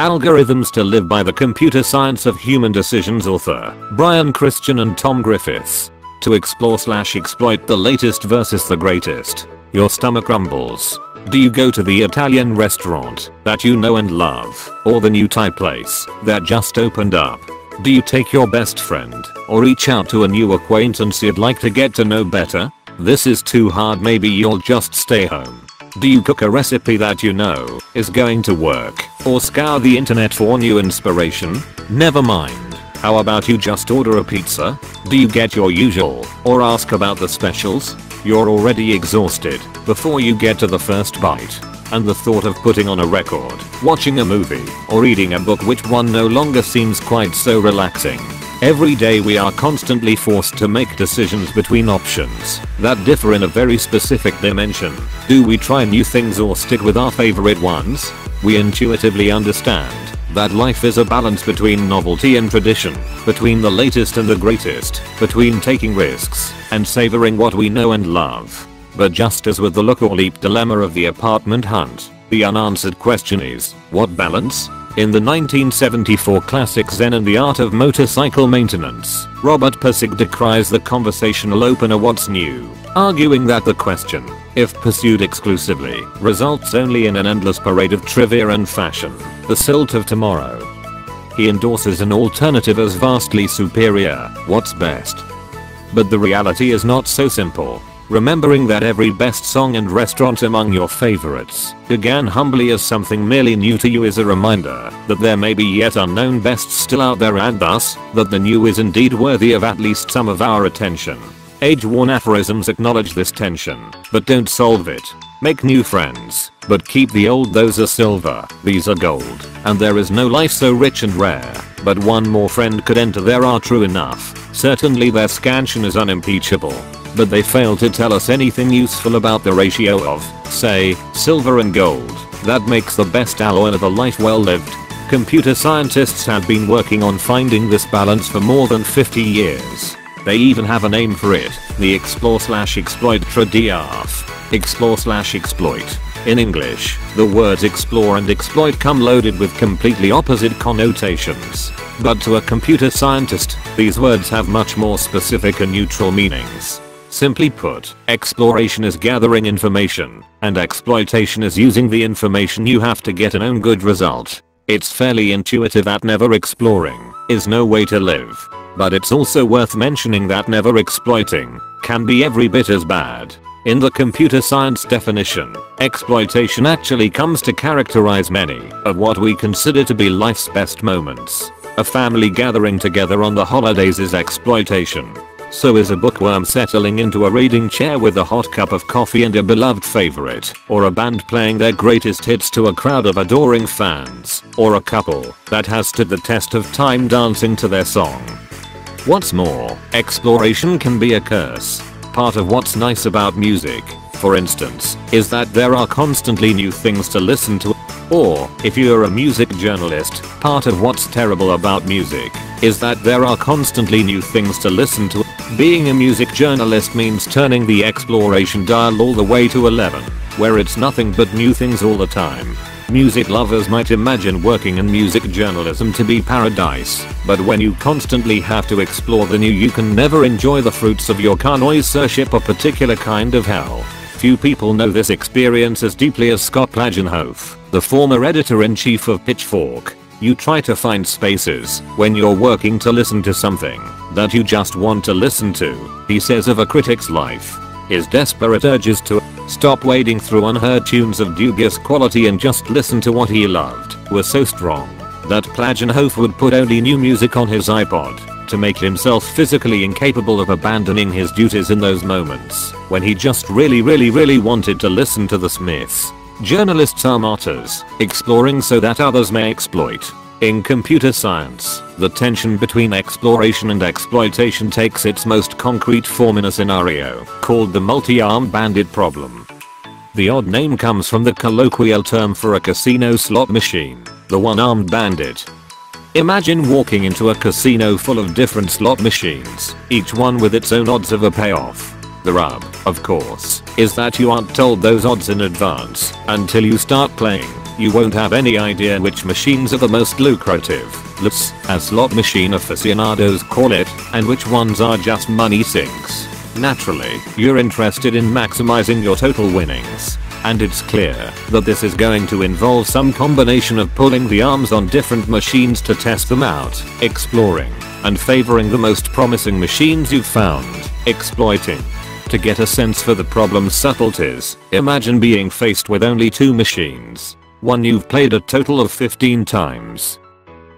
Algorithms to Live by the Computer Science of Human Decisions author Brian Christian and Tom Griffiths. To explore slash exploit the latest versus the greatest. Your stomach rumbles. Do you go to the Italian restaurant that you know and love or the new Thai place that just opened up? Do you take your best friend or reach out to a new acquaintance you'd like to get to know better? This is too hard maybe you'll just stay home. Do you cook a recipe that you know is going to work or scour the internet for new inspiration? Never mind. How about you just order a pizza? Do you get your usual or ask about the specials? You're already exhausted before you get to the first bite. And the thought of putting on a record, watching a movie, or reading a book which one no longer seems quite so relaxing. Every day we are constantly forced to make decisions between options that differ in a very specific dimension. Do we try new things or stick with our favorite ones? We intuitively understand that life is a balance between novelty and tradition, between the latest and the greatest, between taking risks and savoring what we know and love. But just as with the look or leap dilemma of the apartment hunt, the unanswered question is, what balance? In the 1974 classic Zen and the Art of Motorcycle Maintenance, Robert Pirsig decries the conversational opener what's new, arguing that the question, if pursued exclusively, results only in an endless parade of trivia and fashion, the silt of tomorrow. He endorses an alternative as vastly superior, what's best. But the reality is not so simple. Remembering that every best song and restaurant among your favorites began humbly as something merely new to you is a reminder that there may be yet unknown bests still out there and thus, that the new is indeed worthy of at least some of our attention. Age-worn aphorisms acknowledge this tension, but don't solve it. Make new friends, but keep the old those are silver, these are gold, and there is no life so rich and rare, but one more friend could enter there are true enough. Certainly their scansion is unimpeachable, but they fail to tell us anything useful about the ratio of, say, silver and gold that makes the best alloy of a life well lived. Computer scientists have been working on finding this balance for more than 50 years. They even have a name for it, the explore slash exploit trade-off. Explore slash exploit. In English, the words explore and exploit come loaded with completely opposite connotations. But to a computer scientist, these words have much more specific and neutral meanings. Simply put, exploration is gathering information, and exploitation is using the information you have to get an own good result. It's fairly intuitive that never exploring is no way to live. But it's also worth mentioning that never exploiting can be every bit as bad. In the computer science definition, exploitation actually comes to characterize many of what we consider to be life's best moments. A family gathering together on the holidays is exploitation. So is a bookworm settling into a reading chair with a hot cup of coffee and a beloved favorite, or a band playing their greatest hits to a crowd of adoring fans, or a couple that has stood the test of time dancing to their song. What's more, exploration can be a curse. Part of what's nice about music, for instance, is that there are constantly new things to listen to. Or, if you're a music journalist, part of what's terrible about music is that there are constantly new things to listen to. Being a music journalist means turning the exploration dial all the way to 11, where it's nothing but new things all the time. Music lovers might imagine working in music journalism to be paradise, but when you constantly have to explore the new you can never enjoy the fruits of your connoisseurship a particular kind of hell. Few people know this experience as deeply as Scott Plagenhoef, the former editor-in-chief of Pitchfork. You try to find spaces when you're working to listen to something that you just want to listen to, he says of a critic's life. His desperate urges to stop wading through unheard tunes of dubious quality and just listen to what he loved were so strong that Plagenhoef would put only new music on his iPod to make himself physically incapable of abandoning his duties in those moments when he just really really really wanted to listen to the Smiths. Journalists are martyrs, exploring so that others may exploit. In computer science, the tension between exploration and exploitation takes its most concrete form in a scenario called the multi-armed bandit problem. The odd name comes from the colloquial term for a casino slot machine, the one-armed bandit. Imagine walking into a casino full of different slot machines, each one with its own odds of a payoff. The rub, of course, is that you aren't told those odds in advance until you start playing. You won't have any idea which machines are the most lucrative, loosest, as slot machine aficionados call it, and which ones are just money sinks. Naturally, you're interested in maximizing your total winnings. And it's clear that this is going to involve some combination of pulling the arms on different machines to test them out, exploring, and favoring the most promising machines you've found, exploiting. To get a sense for the problem's subtleties, imagine being faced with only two machines. One you've played a total of 15 times.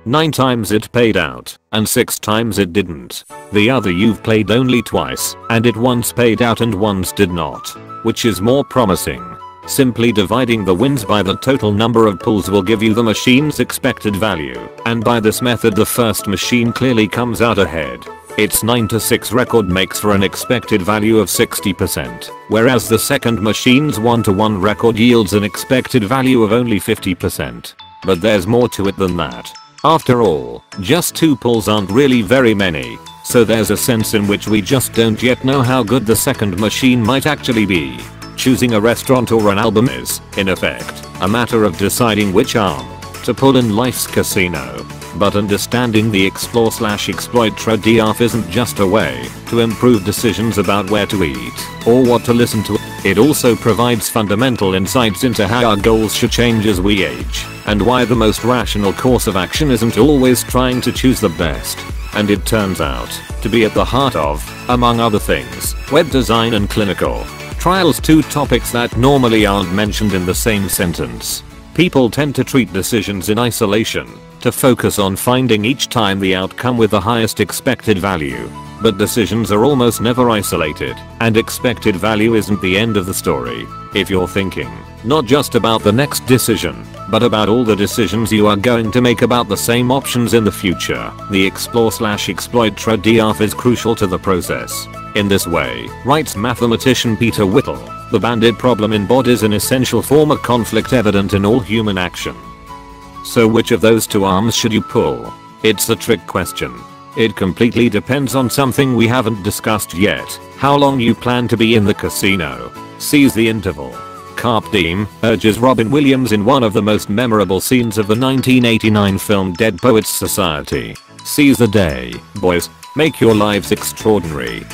9 times it paid out, and 6 times it didn't. The other you've played only twice, and it once paid out and once did not. Which is more promising? Simply dividing the wins by the total number of pulls will give you the machine's expected value, and by this method the first machine clearly comes out ahead. Its 9 to 6 record makes for an expected value of 60%, whereas the second machine's 1 to 1 record yields an expected value of only 50%. But there's more to it than that. After all, just 2 pulls aren't really very many, so there's a sense in which we just don't yet know how good the second machine might actually be. Choosing a restaurant or an album is, in effect, a matter of deciding which arm to pull in life's casino. But understanding the explore slash exploit trade-off isn't just a way to improve decisions about where to eat or what to listen to. It also provides fundamental insights into how our goals should change as we age and why the most rational course of action isn't always trying to choose the best. And it turns out to be at the heart of, among other things, web design and clinical trials two topics that normally aren't mentioned in the same sentence. People tend to treat decisions in isolation, to focus on finding each time the outcome with the highest expected value. But decisions are almost never isolated, and expected value isn't the end of the story. If you're thinking, not just about the next decision, but about all the decisions you are going to make about the same options in the future, the explore slash exploit trade-off is crucial to the process. In this way, writes mathematician Peter Whittle, the bandit problem embodies an essential form of conflict evident in all human action. So which of those two arms should you pull? It's a trick question. It completely depends on something we haven't discussed yet, how long you plan to be in the casino. Seize the interval. Carpe diem, urges Robin Williams in one of the most memorable scenes of the 1989 film Dead Poets Society. Seize the day, boys. Make your lives extraordinary.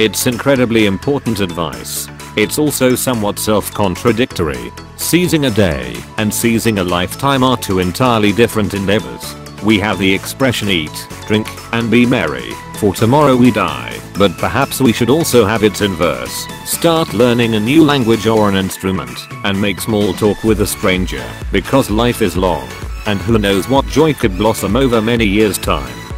It's incredibly important advice. It's also somewhat self-contradictory. Seizing a day and seizing a lifetime are two entirely different endeavors. We have the expression eat, drink, and be merry, for tomorrow we die, but perhaps we should also have its inverse. Start learning a new language or an instrument, and make small talk with a stranger, because life is long, and who knows what joy could blossom over many years time.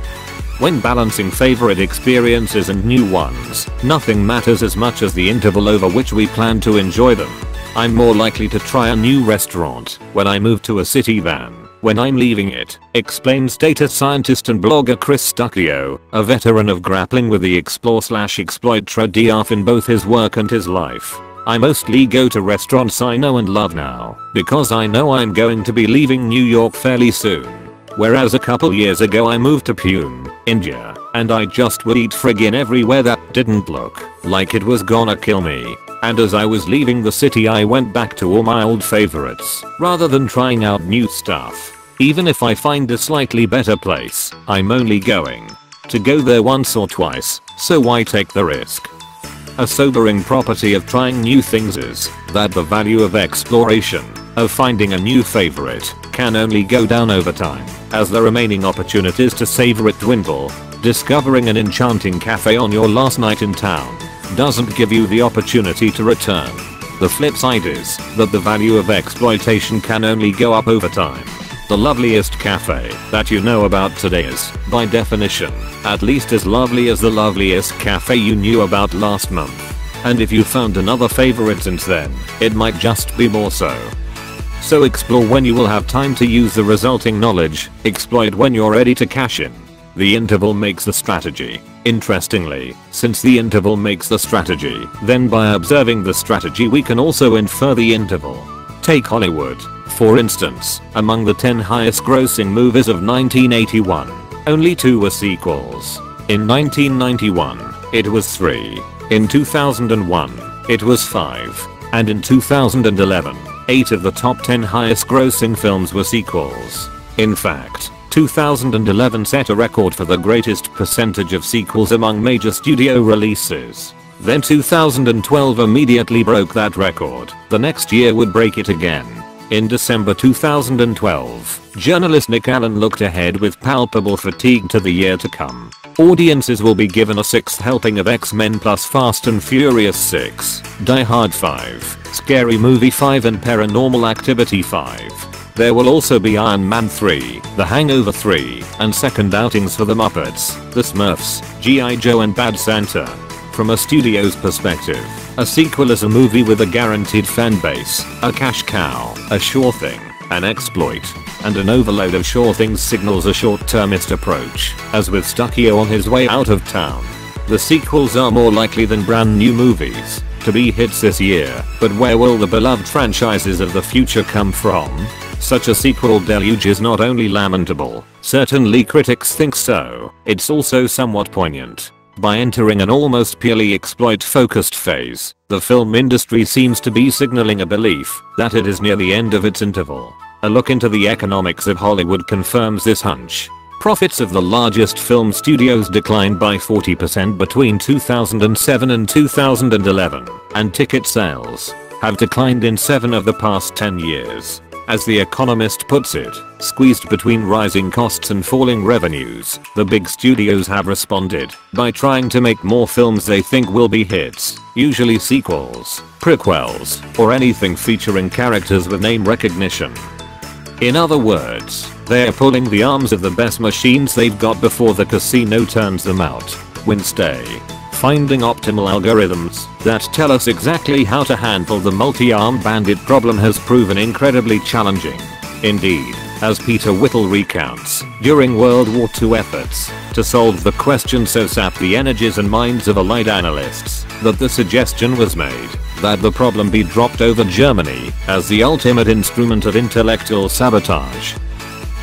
When balancing favorite experiences and new ones, nothing matters as much as the interval over which we plan to enjoy them. I'm more likely to try a new restaurant when I move to a city than when I'm leaving it, explains data scientist and blogger Chris Stucchio, a veteran of grappling with the explore slash exploit trade-off in both his work and his life. I mostly go to restaurants I know and love now, because I know I'm going to be leaving New York fairly soon. Whereas a couple years ago I moved to Pune, India, and I just would eat friggin everywhere that didn't look like it was gonna kill me. And as I was leaving the city I went back to all my old favorites, rather than trying out new stuff. Even if I find a slightly better place, I'm only going to go there once or twice, so why take the risk? A sobering property of trying new things is that the value of exploration, of finding a new favorite, can only go down over time, as the remaining opportunities to savor it dwindle. Discovering an enchanting cafe on your last night in town doesn't give you the opportunity to return. The flip side is that the value of exploitation can only go up over time. The loveliest cafe that you know about today is, by definition, at least as lovely as the loveliest cafe you knew about last month. And if you found another favorite since then, it might just be more so. So explore when you will have time to use the resulting knowledge, exploit when you're ready to cash in. The interval makes the strategy. Interestingly, since the interval makes the strategy, then by observing the strategy we can also infer the interval. Take Hollywood. For instance, among the 10 highest grossing movies of 1981, only 2 were sequels. In 1991, it was 3. In 2001, it was 5. And in 2011, 8 of the top 10 highest grossing films were sequels. In fact, 2011 set a record for the greatest percentage of sequels among major studio releases. Then 2012 immediately broke that record. The next year would break it again. In December 2012, journalist Nick Allen looked ahead with palpable fatigue to the year to come. Audiences will be given a sixth helping of X-Men plus Fast and Furious 6, Die Hard 5, Scary Movie 5 and Paranormal Activity 5. There will also be Iron Man 3, The Hangover 3, and second outings for the Muppets, The Smurfs, G.I. Joe and Bad Santa. From a studio's perspective, a sequel is a movie with a guaranteed fan base, a cash cow, a sure thing, an exploit, and an overload of sure things signals a short-termist approach, as with Stucchio on his way out of town. The sequels are more likely than brand new movies to be hits this year, but where will the beloved franchises of the future come from? Such a sequel deluge is not only lamentable, certainly critics think so, it's also somewhat poignant. By entering an almost purely exploit-focused phase, the film industry seems to be signaling a belief that it is near the end of its interval. A look into the economics of Hollywood confirms this hunch. Profits of the largest film studios declined by 40% between 2007 and 2011, and ticket sales have declined in 7 of the past 10 years. As The Economist puts it, squeezed between rising costs and falling revenues, the big studios have responded by trying to make more films they think will be hits, usually sequels, prequels, or anything featuring characters with name recognition. In other words, they're pulling the arms of the best machines they've got before the casino turns them out. Winstay finding optimal algorithms that tell us exactly how to handle the multi-armed bandit problem has proven incredibly challenging. Indeed, as Peter Whittle recounts, during World War II efforts to solve the question so sapped the energies and minds of allied analysts that the suggestion was made that the problem be dropped over Germany as the ultimate instrument of intellectual sabotage.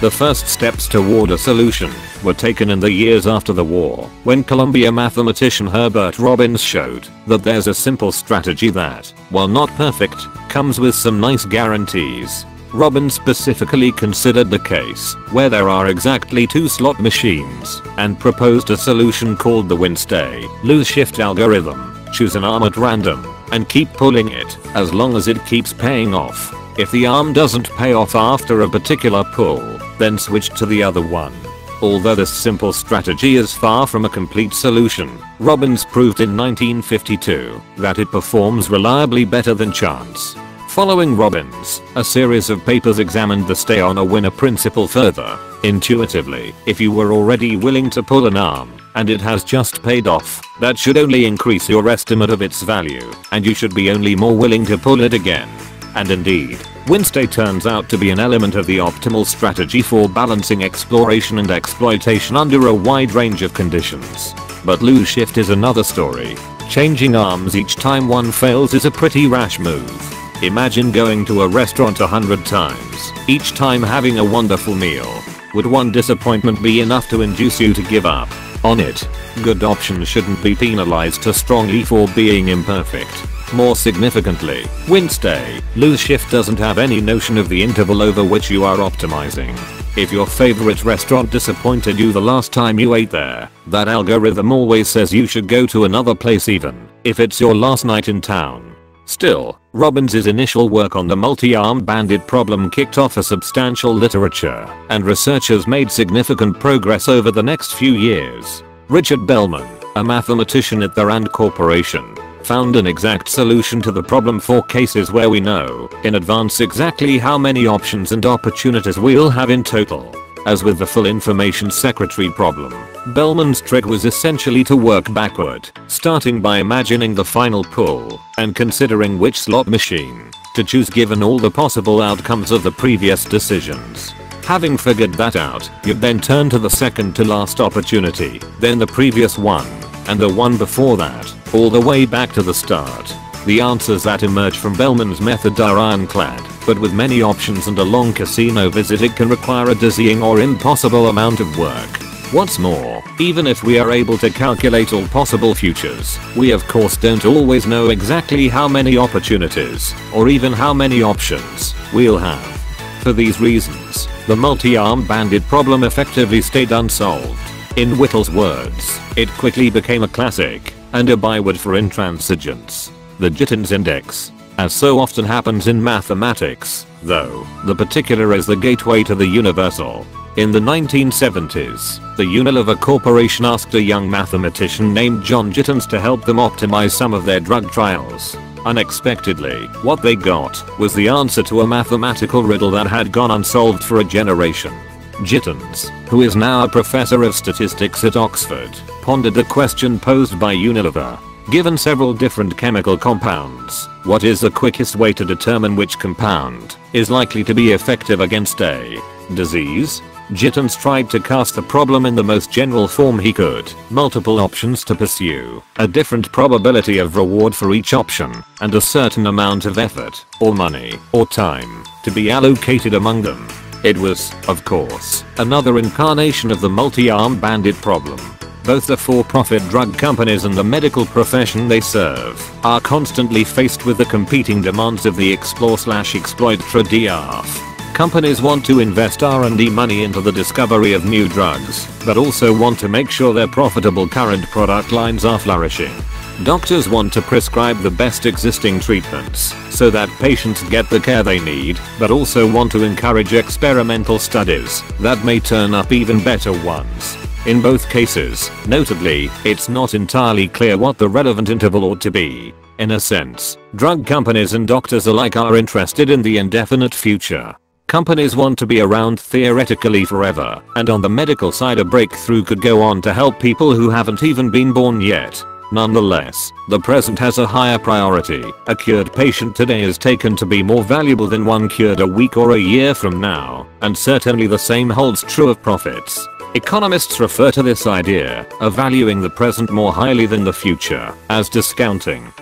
The first steps toward a solution were taken in the years after the war when Columbia mathematician Herbert Robbins showed that there's a simple strategy that, while not perfect, comes with some nice guarantees. Robbins specifically considered the case where there are exactly two slot machines and proposed a solution called the Winstay lose shift algorithm. Choose an arm at random and keep pulling it as long as it keeps paying off. If the arm doesn't pay off after a particular pull, then switch to the other one. Although this simple strategy is far from a complete solution, Robbins proved in 1952 that it performs reliably better than chance. Following Robbins, a series of papers examined the stay on a winner principle further. Intuitively, if you were already willing to pull an arm, and it has just paid off, that should only increase your estimate of its value, and you should be only more willing to pull it again. And indeed, Winstay turns out to be an element of the optimal strategy for balancing exploration and exploitation under a wide range of conditions. But lose shift is another story. Changing arms each time one fails is a pretty rash move. Imagine going to a restaurant a hundred times, each time having a wonderful meal. Would one disappointment be enough to induce you to give up on it? Good options shouldn't be penalized too strongly for being imperfect. More significantly, Winstay, lose shift doesn't have any notion of the interval over which you are optimizing. If your favorite restaurant disappointed you the last time you ate there, that algorithm always says you should go to another place even if it's your last night in town. Still, Robbins' initial work on the multi-armed bandit problem kicked off a substantial literature, and researchers made significant progress over the next few years. Richard Bellman, a mathematician at the Rand Corporation, found an exact solution to the problem for cases where we know in advance exactly how many options and opportunities we'll have in total. As with the full information secretary problem, Bellman's trick was essentially to work backward, starting by imagining the final pull and considering which slot machine to choose given all the possible outcomes of the previous decisions. Having figured that out, you then turn to the second to last opportunity, then the previous one, and the one before that, all the way back to the start. The answers that emerge from Bellman's method are ironclad, but with many options and a long casino visit it can require a dizzying or impossible amount of work. What's more, even if we are able to calculate all possible futures, we of course don't always know exactly how many opportunities, or even how many options, we'll have. For these reasons, the multi-armed bandit problem effectively stayed unsolved. In Whittle's words, it quickly became a classic, and a byword for intransigence. The Gittins Index. As so often happens in mathematics, though, the particular is the gateway to the universal. In the 1970s, the Unilever Corporation asked a young mathematician named John Gittins to help them optimize some of their drug trials. Unexpectedly, what they got was the answer to a mathematical riddle that had gone unsolved for a generation. Gittins, who is now a professor of statistics at Oxford, pondered the question posed by Unilever. Given several different chemical compounds, what is the quickest way to determine which compound is likely to be effective against a disease? Gittins tried to cast the problem in the most general form he could, multiple options to pursue, a different probability of reward for each option, and a certain amount of effort, or money, or time, to be allocated among them. It was, of course, another incarnation of the multi-armed bandit problem. Both the for-profit drug companies and the medical profession they serve are constantly faced with the competing demands of the explore-slash-exploit trade-off Companies want to invest R&D money into the discovery of new drugs, but also want to make sure their profitable current product lines are flourishing. Doctors want to prescribe the best existing treatments so that patients get the care they need, but also want to encourage experimental studies that may turn up even better ones. In both cases, notably, it's not entirely clear what the relevant interval ought to be. In a sense, drug companies and doctors alike are interested in the indefinite future. Companies want to be around theoretically forever, and on the medical side a breakthrough could go on to help people who haven't even been born yet. Nonetheless, the present has a higher priority. A cured patient today is taken to be more valuable than one cured a week or a year from now, and certainly the same holds true of profits. Economists refer to this idea of valuing the present more highly than the future as discounting.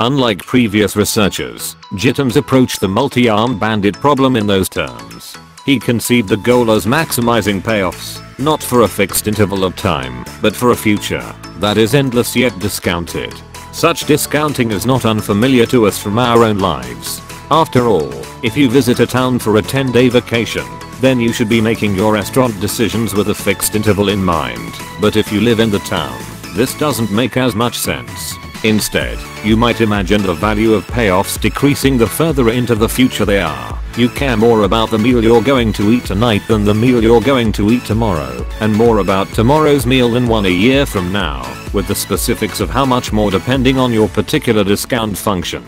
Unlike previous researchers, Gittins approached the multi-armed bandit problem in those terms. He conceived the goal as maximizing payoffs, not for a fixed interval of time, but for a future that is endless yet discounted. Such discounting is not unfamiliar to us from our own lives. After all, if you visit a town for a 10 day vacation, then you should be making your restaurant decisions with a fixed interval in mind. But if you live in the town, this doesn't make as much sense. Instead, you might imagine the value of payoffs decreasing the further into the future they are. You care more about the meal you're going to eat tonight than the meal you're going to eat tomorrow, and more about tomorrow's meal than one a year from now, with the specifics of how much more depending on your particular discount function.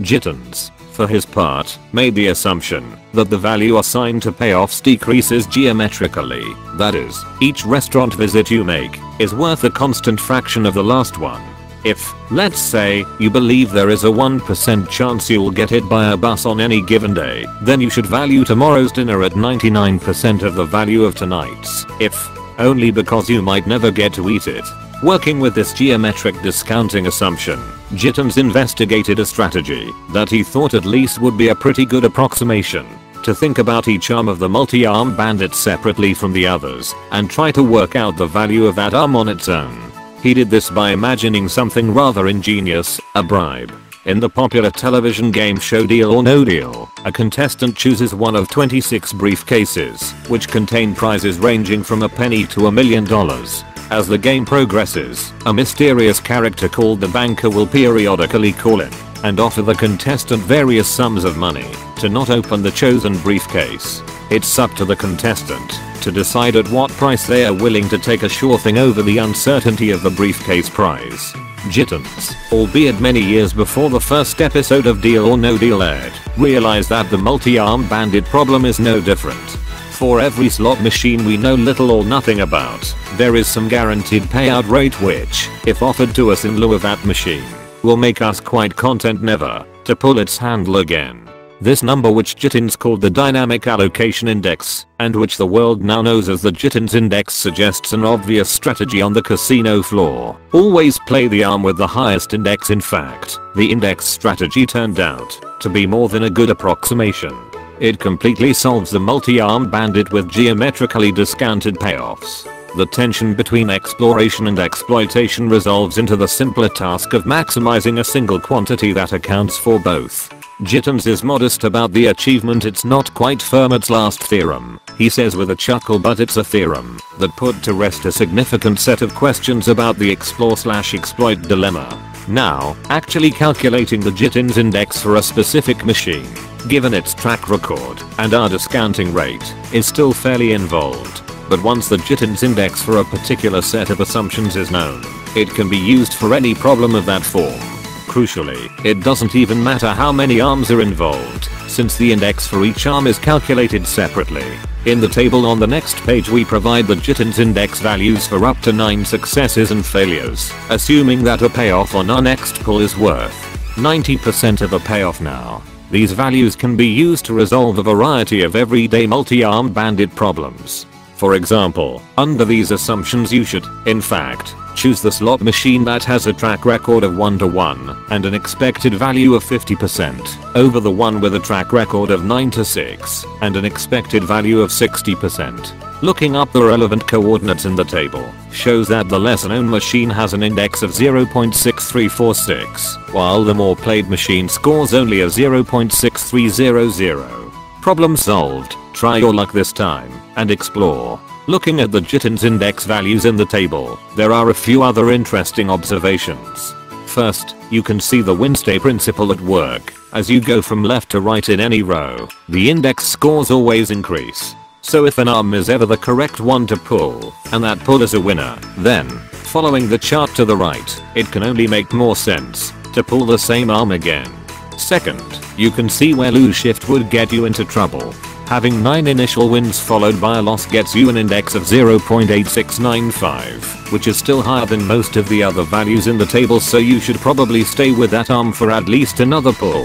Gittins, for his part, made the assumption that the value assigned to payoffs decreases geometrically. That is, each restaurant visit you make is worth a constant fraction of the last one. If, let's say, you believe there is a 1% chance you'll get hit by a bus on any given day, then you should value tomorrow's dinner at 99% of the value of tonight's, if only because you might never get to eat it. Working with this geometric discounting assumption, Gittins investigated a strategy that he thought at least would be a pretty good approximation to think about each arm of the multi-arm bandit separately from the others and try to work out the value of that arm on its own. He did this by imagining something rather ingenious, a bribe. In the popular television game show Deal or No Deal, a contestant chooses one of 26 briefcases, which contain prizes ranging from a penny to a million dollars. As the game progresses, a mysterious character called the banker will periodically call in and offer the contestant various sums of money to not open the chosen briefcase. It's up to the contestant to decide at what price they are willing to take a sure thing over the uncertainty of the briefcase prize. Gittins, albeit many years before the first episode of Deal or No Deal aired, realized that the multi-armed bandit problem is no different. For every slot machine we know little or nothing about, there is some guaranteed payout rate which, if offered to us in lieu of that machine, will make us quite content never to pull its handle again. This number which Gittins called the Dynamic Allocation Index, and which the world now knows as the Gittins Index suggests an obvious strategy on the casino floor. Always play the arm with the highest index in fact, the index strategy turned out to be more than a good approximation. It completely solves the multi-armed bandit with geometrically discounted payoffs. The tension between exploration and exploitation resolves into the simpler task of maximizing a single quantity that accounts for both. Gittins is modest about the achievement it's not quite Fermat's last theorem, he says with a chuckle but it's a theorem that put to rest a significant set of questions about the explore slash exploit dilemma. Now, actually calculating the Gittins index for a specific machine, given its track record and our discounting rate, is still fairly involved. But once the Gittins index for a particular set of assumptions is known, it can be used for any problem of that form. Crucially, it doesn't even matter how many arms are involved, since the index for each arm is calculated separately. In the table on the next page we provide the Gittins index values for up to 9 successes and failures, assuming that a payoff on our next pull is worth 90% of a payoff now. These values can be used to resolve a variety of everyday multi-armed bandit problems. For example, under these assumptions you should, in fact, choose the slot machine that has a track record of 1 to 1 and an expected value of 50% over the one with a track record of 9 to 6 and an expected value of 60%. Looking up the relevant coordinates in the table shows that the lesser known machine has an index of 0.6346 while the more played machine scores only a 0.6300. Problem solved. Try your luck this time and explore. Looking at the Gittins index values in the table, there are a few other interesting observations. First, you can see the Winstay principle at work. As you go from left to right in any row, the index scores always increase. So if an arm is ever the correct one to pull, and that pull is a winner, then, following the chart to the right, it can only make more sense to pull the same arm again. Second, you can see where lose shift would get you into trouble. Having 9 initial wins followed by a loss gets you an index of 0.8695, which is still higher than most of the other values in the table so you should probably stay with that arm for at least another pull.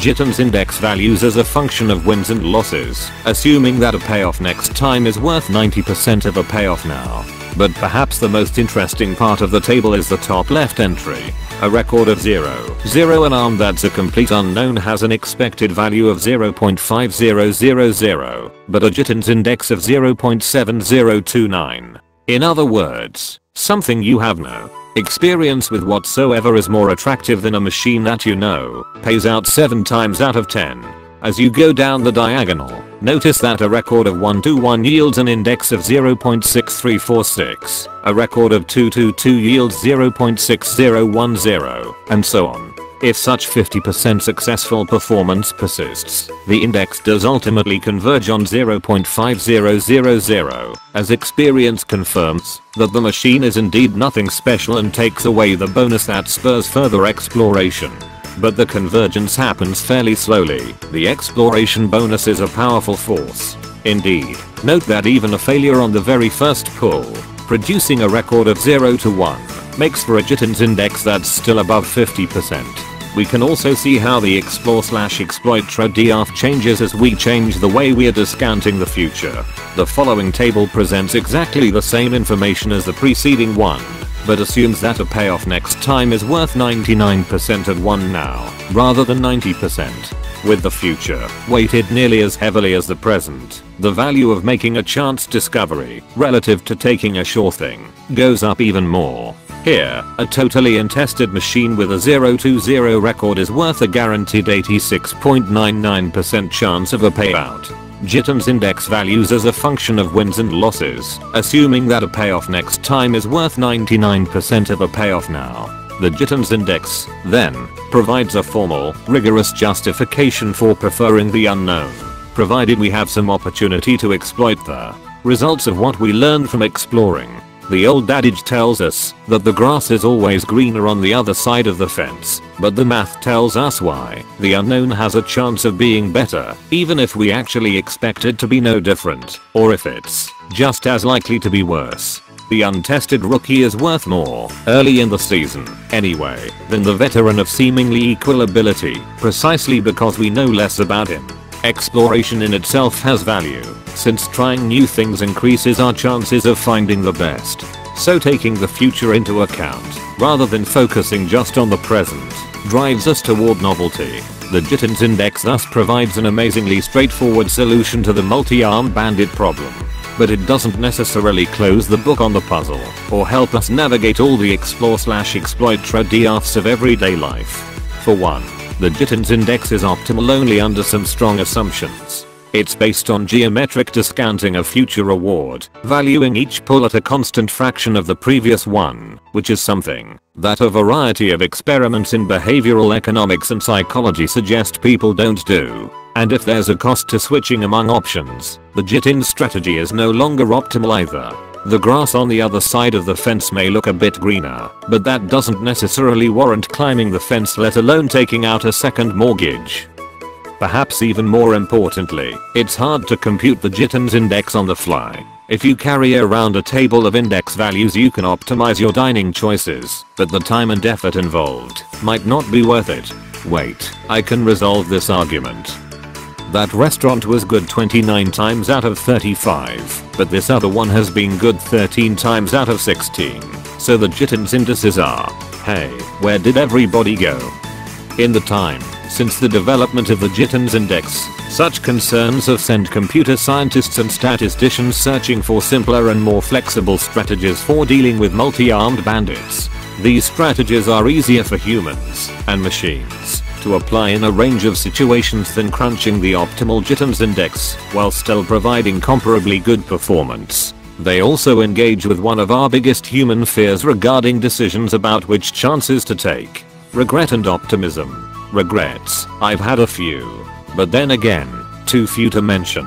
Gittins index values as a function of wins and losses, assuming that a payoff next time is worth 90% of a payoff now. But perhaps the most interesting part of the table is the top left entry. A record of 0. 0 an arm that's a complete unknown has an expected value of 0.5000, but a Gittins index of 0.7029. In other words, something you have no experience with whatsoever is more attractive than a machine that you know, pays out 7 times out of 10. As you go down the diagonal, notice that a record of 121 yields an index of 0.6346, a record of 222 yields 0.6010, and so on. If such 50% successful performance persists, the index does ultimately converge on 0.5000, as experience confirms that the machine is indeed nothing special and takes away the bonus that spurs further exploration but the convergence happens fairly slowly. The exploration bonus is a powerful force. Indeed, note that even a failure on the very first pull, producing a record of 0 to 1, makes for a Gittins index that's still above 50%. We can also see how the explore slash exploit trade-off changes as we change the way we are discounting the future. The following table presents exactly the same information as the preceding one, but assumes that a payoff next time is worth 99% at 1 now, rather than 90%. With the future weighted nearly as heavily as the present, the value of making a chance discovery, relative to taking a sure thing, goes up even more. Here, a totally untested machine with a 020 record is worth a guaranteed 86.99% chance of a payout. Gittins index values as a function of wins and losses, assuming that a payoff next time is worth 99% of a payoff now. The Gittins index, then, provides a formal, rigorous justification for preferring the unknown, provided we have some opportunity to exploit the results of what we learn from exploring. The old adage tells us that the grass is always greener on the other side of the fence, but the math tells us why the unknown has a chance of being better, even if we actually expect it to be no different, or if it's just as likely to be worse. The untested rookie is worth more, early in the season, anyway, than the veteran of seemingly equal ability, precisely because we know less about him. Exploration in itself has value, since trying new things increases our chances of finding the best. So taking the future into account, rather than focusing just on the present, drives us toward novelty. The Gittins Index thus provides an amazingly straightforward solution to the multi-armed bandit problem. but it doesn't necessarily close the book on the puzzle or help us navigate all the explore slash exploit trade-offs of everyday life. For one, the Gittins index is optimal only under some strong assumptions. It's based on geometric discounting of future reward, valuing each pull at a constant fraction of the previous one, which is something that a variety of experiments in behavioral economics and psychology suggest people don't do. And if there's a cost to switching among options, the Gittin strategy is no longer optimal either. The grass on the other side of the fence may look a bit greener, but that doesn't necessarily warrant climbing the fence let alone taking out a second mortgage. Perhaps even more importantly, it's hard to compute the Gittins index on the fly. If you carry around a table of index values you can optimize your dining choices, but the time and effort involved might not be worth it. Wait, I can resolve this argument. That restaurant was good 29 times out of 35, but this other one has been good 13 times out of 16. So the Gittins indices are, hey, where did everybody go? In the time since the development of the Gittins index, such concerns have sent computer scientists and statisticians searching for simpler and more flexible strategies for dealing with multi-armed bandits. These strategies are easier for humans and machines to apply in a range of situations than crunching the optimal Gittins index while still providing comparably good performance. They also engage with one of our biggest human fears regarding decisions about which chances to take. Regret and optimism. Regrets, I've had a few. But then again, too few to mention.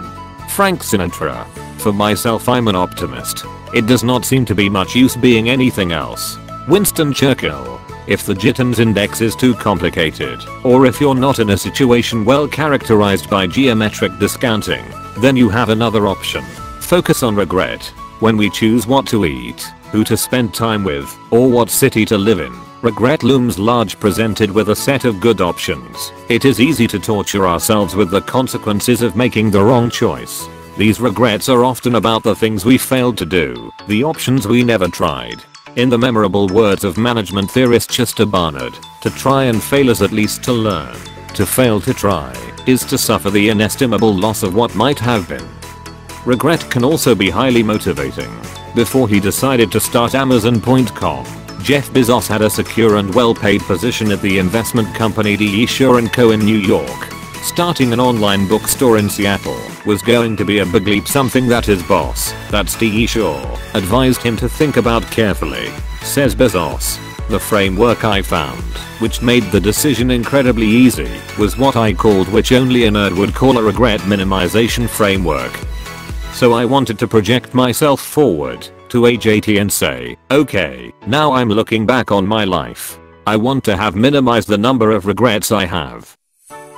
Frank Sinatra. For myself I'm an optimist. It does not seem to be much use being anything else. Winston Churchill. If the Gittins index is too complicated, or if you're not in a situation well characterized by geometric discounting, then you have another option. Focus on regret. When we choose what to eat, who to spend time with, or what city to live in, Regret looms large presented with a set of good options. It is easy to torture ourselves with the consequences of making the wrong choice. These regrets are often about the things we failed to do, the options we never tried. In the memorable words of management theorist Chester Barnard, to try and fail is at least to learn. To fail to try is to suffer the inestimable loss of what might have been. Regret can also be highly motivating. Before he decided to start Amazon.com, Jeff Bezos had a secure and well-paid position at the investment company D.E. Shaw & Co. in New York. Starting an online bookstore in Seattle was going to be a big leap something that his boss, that's D.E. Shaw, advised him to think about carefully, says Bezos. The framework I found, which made the decision incredibly easy, was what I called which only a nerd would call a regret minimization framework. So I wanted to project myself forward to age 80 and say, okay, now I'm looking back on my life. I want to have minimized the number of regrets I have.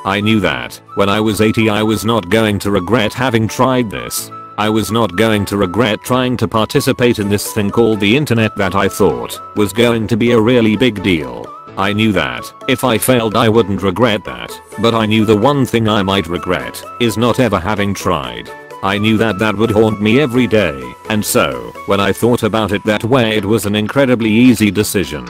I knew that when I was 80 I was not going to regret having tried this. I was not going to regret trying to participate in this thing called the internet that I thought was going to be a really big deal. I knew that if I failed I wouldn't regret that, but I knew the one thing I might regret is not ever having tried. I knew that that would haunt me every day, and so, when I thought about it that way it was an incredibly easy decision.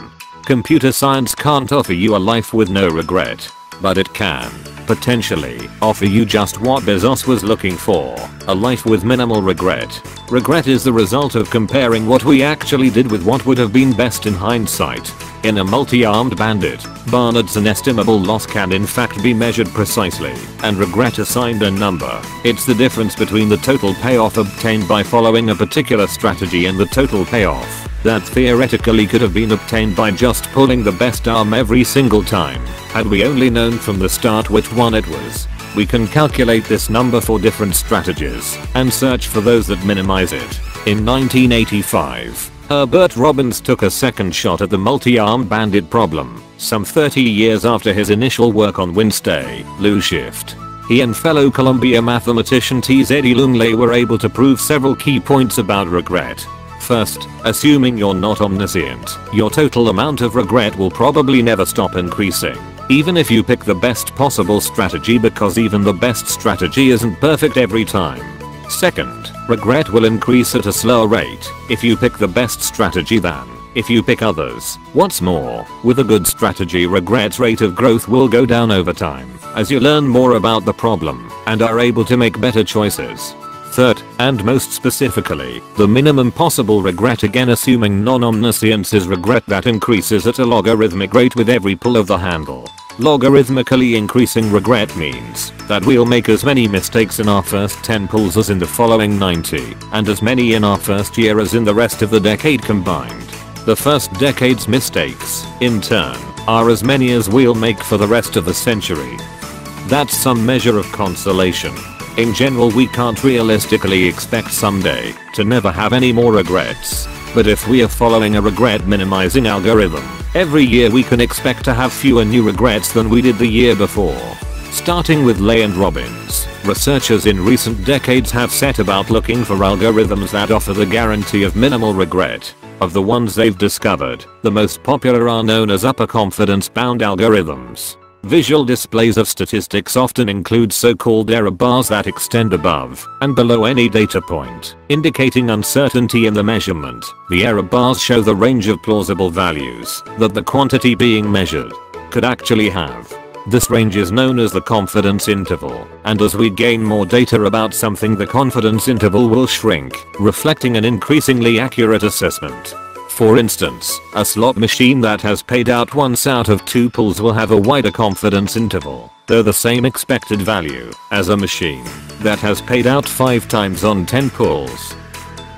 Computer science can't offer you a life with no regret, but it can, potentially, offer you just what Bezos was looking for, a life with minimal regret. Regret is the result of comparing what we actually did with what would have been best in hindsight. In a multi-armed bandit, Barnard's inestimable loss can in fact be measured precisely, and regret assigned a number. It's the difference between the total payoff obtained by following a particular strategy and the total payoff that theoretically could have been obtained by just pulling the best arm every single time. Had we only known from the start which one it was, we can calculate this number for different strategies and search for those that minimize it. In 1985, Herbert Robbins took a second shot at the multi-armed bandit problem, some 30 years after his initial work on Winstay, lose shift. He and fellow Columbia mathematician Tze Leung Lai were able to prove several key points about regret. First, assuming you're not omniscient, your total amount of regret will probably never stop increasing. Even if you pick the best possible strategy because even the best strategy isn't perfect every time. Second, regret will increase at a slower rate if you pick the best strategy than if you pick others. What's more, with a good strategy regret's rate of growth will go down over time as you learn more about the problem and are able to make better choices. Third, and most specifically, the minimum possible regret again assuming non-omniscience is regret that increases at a logarithmic rate with every pull of the handle. Logarithmically increasing regret means that we'll make as many mistakes in our first 10 pulls as in the following 90, and as many in our first year as in the rest of the decade combined. The first decade's mistakes, in turn, are as many as we'll make for the rest of the century. That's some measure of consolation. In general we can't realistically expect someday to never have any more regrets. But if we are following a regret minimizing algorithm, every year we can expect to have fewer new regrets than we did the year before. Starting with Lai and Robbins, researchers in recent decades have set about looking for algorithms that offer the guarantee of minimal regret. Of the ones they've discovered, the most popular are known as upper confidence bound algorithms. Visual displays of statistics often include so-called error bars that extend above and below any data point, indicating uncertainty in the measurement. The error bars show the range of plausible values that the quantity being measured could actually have. This range is known as the confidence interval, and as we gain more data about something the confidence interval will shrink, reflecting an increasingly accurate assessment. For instance, a slot machine that has paid out once out of two pulls will have a wider confidence interval, though the same expected value as a machine that has paid out 5 times on 10 pulls.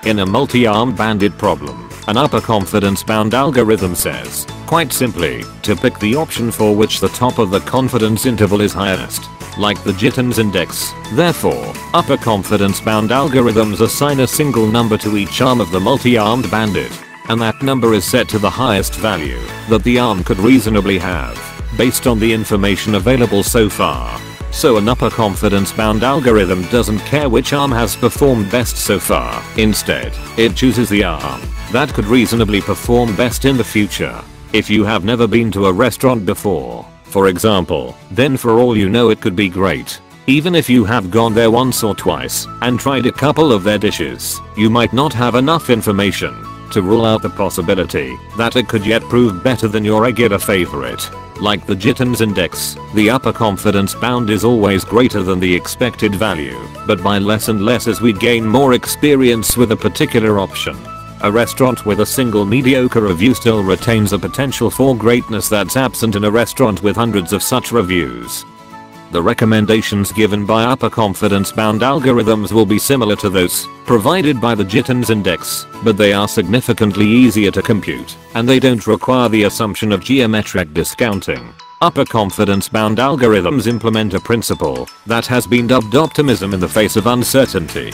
In a multi-armed bandit problem, an upper confidence bound algorithm says, quite simply, to pick the option for which the top of the confidence interval is highest, like the Gittins index. Therefore, upper confidence bound algorithms assign a single number to each arm of the multi-armed bandit and that number is set to the highest value that the arm could reasonably have, based on the information available so far. So an upper confidence bound algorithm doesn't care which arm has performed best so far, instead, it chooses the arm that could reasonably perform best in the future. If you have never been to a restaurant before, for example, then for all you know it could be great. Even if you have gone there once or twice and tried a couple of their dishes, you might not have enough information to rule out the possibility that it could yet prove better than your regular favorite. Like the Gittins index, the upper confidence bound is always greater than the expected value, but by less and less as we gain more experience with a particular option. A restaurant with a single mediocre review still retains a potential for greatness that's absent in a restaurant with hundreds of such reviews. The recommendations given by upper confidence bound algorithms will be similar to those provided by the Gittins index, but they are significantly easier to compute, and they don't require the assumption of geometric discounting. Upper confidence bound algorithms implement a principle that has been dubbed optimism in the face of uncertainty.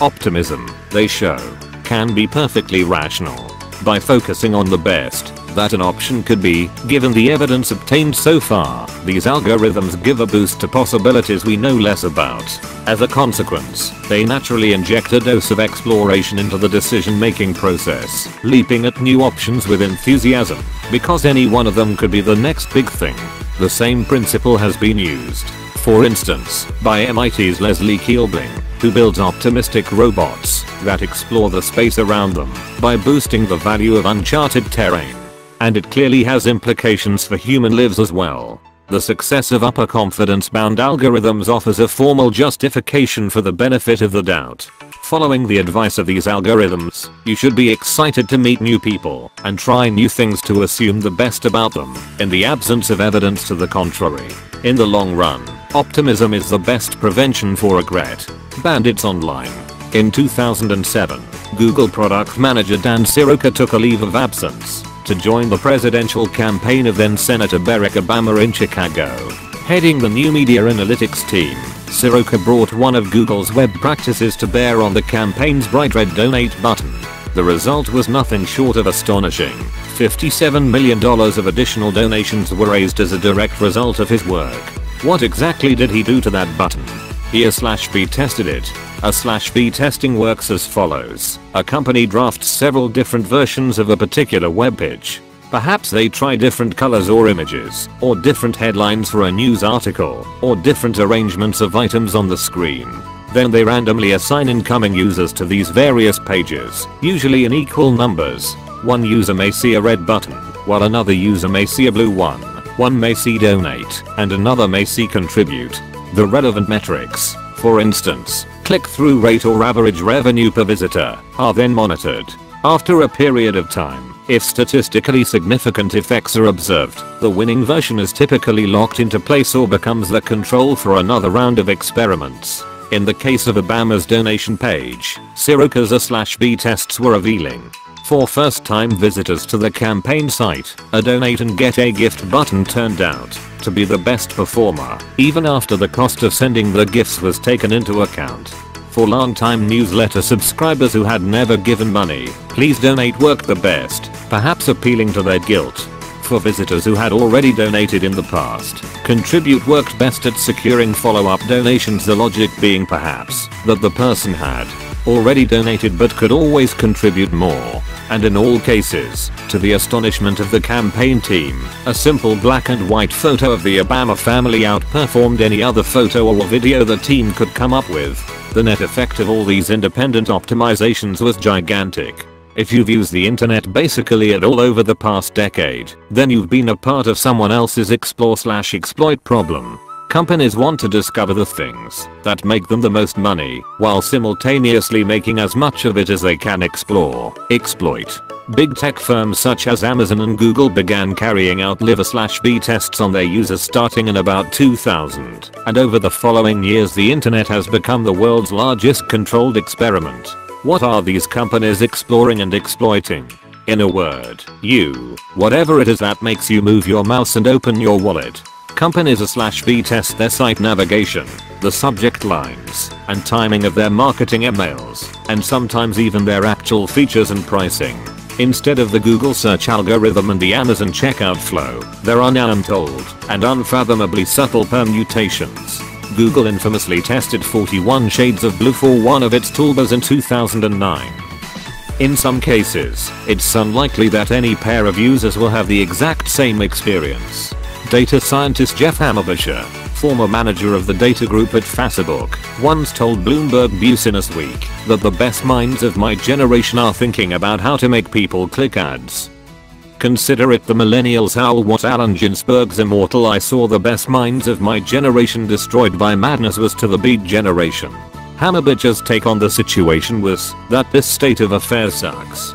Optimism, they show, can be perfectly rational by focusing on the best that an option could be, given the evidence obtained so far. These algorithms give a boost to possibilities we know less about. As a consequence, they naturally inject a dose of exploration into the decision-making process, leaping at new options with enthusiasm, because any one of them could be the next big thing. The same principle has been used, for instance, by MIT's Leslie Kaelbling, who builds optimistic robots that explore the space around them by boosting the value of uncharted terrain and it clearly has implications for human lives as well. The success of upper confidence bound algorithms offers a formal justification for the benefit of the doubt. Following the advice of these algorithms, you should be excited to meet new people and try new things to assume the best about them in the absence of evidence to the contrary. In the long run, optimism is the best prevention for regret. Bandits Online. In 2007, Google product manager Dan Siroker took a leave of absence to join the presidential campaign of then Senator Barack Obama in Chicago. Heading the new media analytics team, Siroker brought one of Google's web practices to bear on the campaign's bright red donate button. The result was nothing short of astonishing. $57 million of additional donations were raised as a direct result of his work. What exactly did he do to that button? He a slash B tested it. A slash B testing works as follows. A company drafts several different versions of a particular web page. Perhaps they try different colors or images, or different headlines for a news article, or different arrangements of items on the screen. Then they randomly assign incoming users to these various pages, usually in equal numbers. One user may see a red button, while another user may see a blue one. One may see donate, and another may see contribute. The relevant metrics, for instance, click-through rate or average revenue per visitor are then monitored. After a period of time, if statistically significant effects are observed, the winning version is typically locked into place or becomes the control for another round of experiments. In the case of Obama's donation page, Siroker's A/B tests were revealing. For first time visitors to the campaign site, a donate and get a gift button turned out to be the best performer, even after the cost of sending the gifts was taken into account. For long-time newsletter subscribers who had never given money, please donate worked the best, perhaps appealing to their guilt. For visitors who had already donated in the past, contribute worked best at securing follow-up donations the logic being perhaps that the person had already donated but could always contribute more. And in all cases, to the astonishment of the campaign team, a simple black and white photo of the Obama family outperformed any other photo or video the team could come up with. The net effect of all these independent optimizations was gigantic. If you've used the internet basically at all over the past decade, then you've been a part of someone else's explore slash exploit problem. Companies want to discover the things that make them the most money, while simultaneously making as much of it as they can explore, exploit. Big tech firms such as Amazon and Google began carrying out liver-slash-B tests on their users starting in about 2000, and over the following years the internet has become the world's largest controlled experiment. What are these companies exploring and exploiting? In a word, you, whatever it is that makes you move your mouse and open your wallet. Companies slash A/B test their site navigation, the subject lines, and timing of their marketing emails, and sometimes even their actual features and pricing. Instead of the Google search algorithm and the Amazon checkout flow, there are now untold and unfathomably subtle permutations. Google infamously tested 41 shades of blue for one of its toolbars in 2009. In some cases, it's unlikely that any pair of users will have the exact same experience. Data scientist Jeff Hammerbacher, former manager of the data group at Facebook, once told Bloomberg Business Week that the best minds of my generation are thinking about how to make people click ads. Consider it the millennials howl what Allen Ginsberg's immortal I saw the best minds of my generation destroyed by madness was to the beat generation. Hammerbacher's take on the situation was that this state of affairs sucks.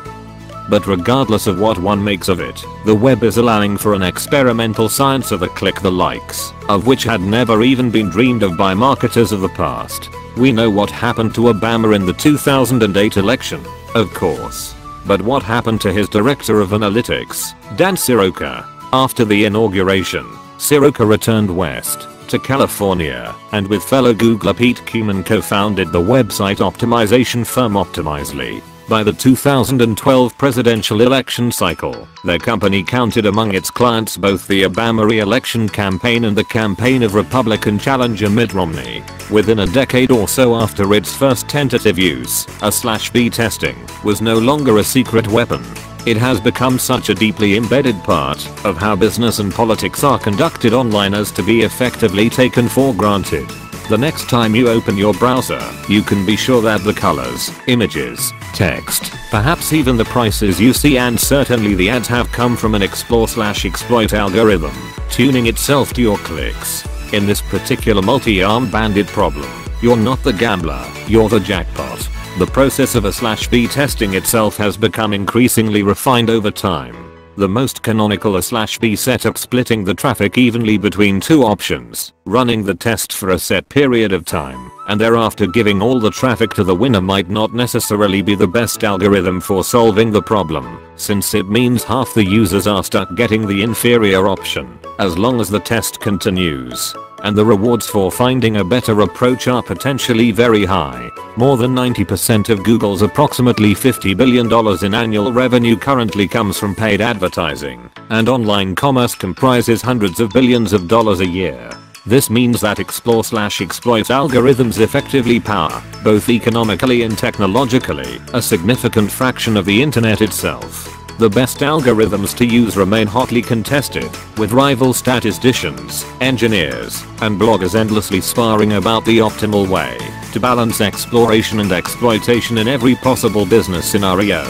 But regardless of what one makes of it, the web is allowing for an experimental science of the click the likes, of which had never even been dreamed of by marketers of the past. We know what happened to Obama in the 2008 election, of course. But what happened to his director of analytics, Dan Siroker? After the inauguration, Siroker returned west to California and with fellow Googler Pete Koomen co-founded the website optimization firm Optimizely. By the 2012 presidential election cycle, their company counted among its clients both the Obama re-election campaign and the campaign of Republican challenger Mitt Romney. Within a decade or so after its first tentative use, A/B testing was no longer a secret weapon. It has become such a deeply embedded part of how business and politics are conducted online as to be effectively taken for granted. The next time you open your browser, you can be sure that the colors, images, text, perhaps even the prices you see and certainly the ads have come from an explore slash exploit algorithm, tuning itself to your clicks. In this particular multi-arm bandit problem, you're not the gambler, you're the jackpot. The process of a slash B testing itself has become increasingly refined over time. The most canonical A/B setup splitting the traffic evenly between two options, running the test for a set period of time, and thereafter giving all the traffic to the winner might not necessarily be the best algorithm for solving the problem, since it means half the users are stuck getting the inferior option, as long as the test continues and the rewards for finding a better approach are potentially very high. More than 90% of Google's approximately $50 billion in annual revenue currently comes from paid advertising, and online commerce comprises hundreds of billions of dollars a year. This means that explore slash exploit algorithms effectively power, both economically and technologically, a significant fraction of the internet itself. The best algorithms to use remain hotly contested, with rival statisticians, engineers, and bloggers endlessly sparring about the optimal way to balance exploration and exploitation in every possible business scenario.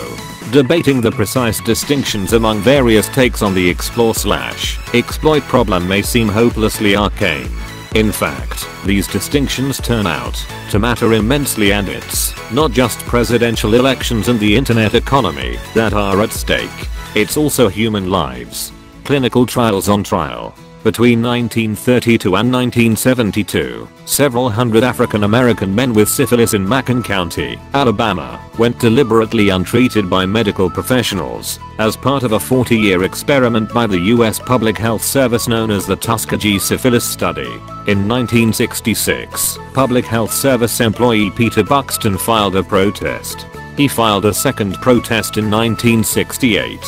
Debating the precise distinctions among various takes on the explore slash exploit problem may seem hopelessly arcane. In fact, these distinctions turn out to matter immensely and it's not just presidential elections and the internet economy that are at stake. It's also human lives. Clinical trials on trial. Between 1932 and 1972, several hundred African American men with syphilis in Macon County, Alabama, went deliberately untreated by medical professionals as part of a 40-year experiment by the US Public Health Service known as the Tuskegee Syphilis Study. In 1966, Public Health Service employee Peter Buxton filed a protest. He filed a second protest in 1968,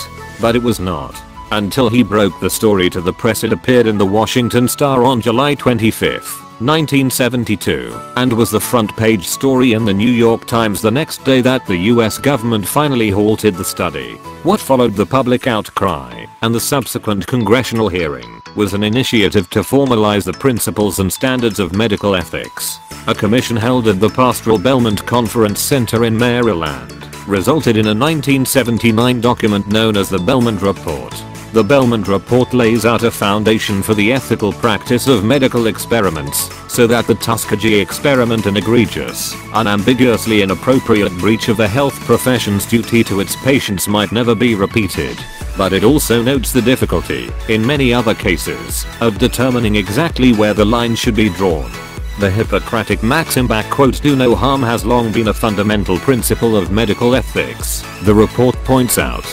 but it was not until he broke the story to the press it appeared in the Washington Star on July 25, 1972, and was the front page story in the New York Times the next day that the US government finally halted the study. What followed the public outcry and the subsequent congressional hearing was an initiative to formalize the principles and standards of medical ethics. A commission held at the Pastoral Belmont Conference Center in Maryland resulted in a 1979 document known as the Belmont Report. The Belmont Report lays out a foundation for the ethical practice of medical experiments, so that the Tuskegee experiment an egregious, unambiguously inappropriate breach of the health profession's duty to its patients might never be repeated. But it also notes the difficulty, in many other cases, of determining exactly where the line should be drawn. The Hippocratic maxim back quote do no harm has long been a fundamental principle of medical ethics, the report points out.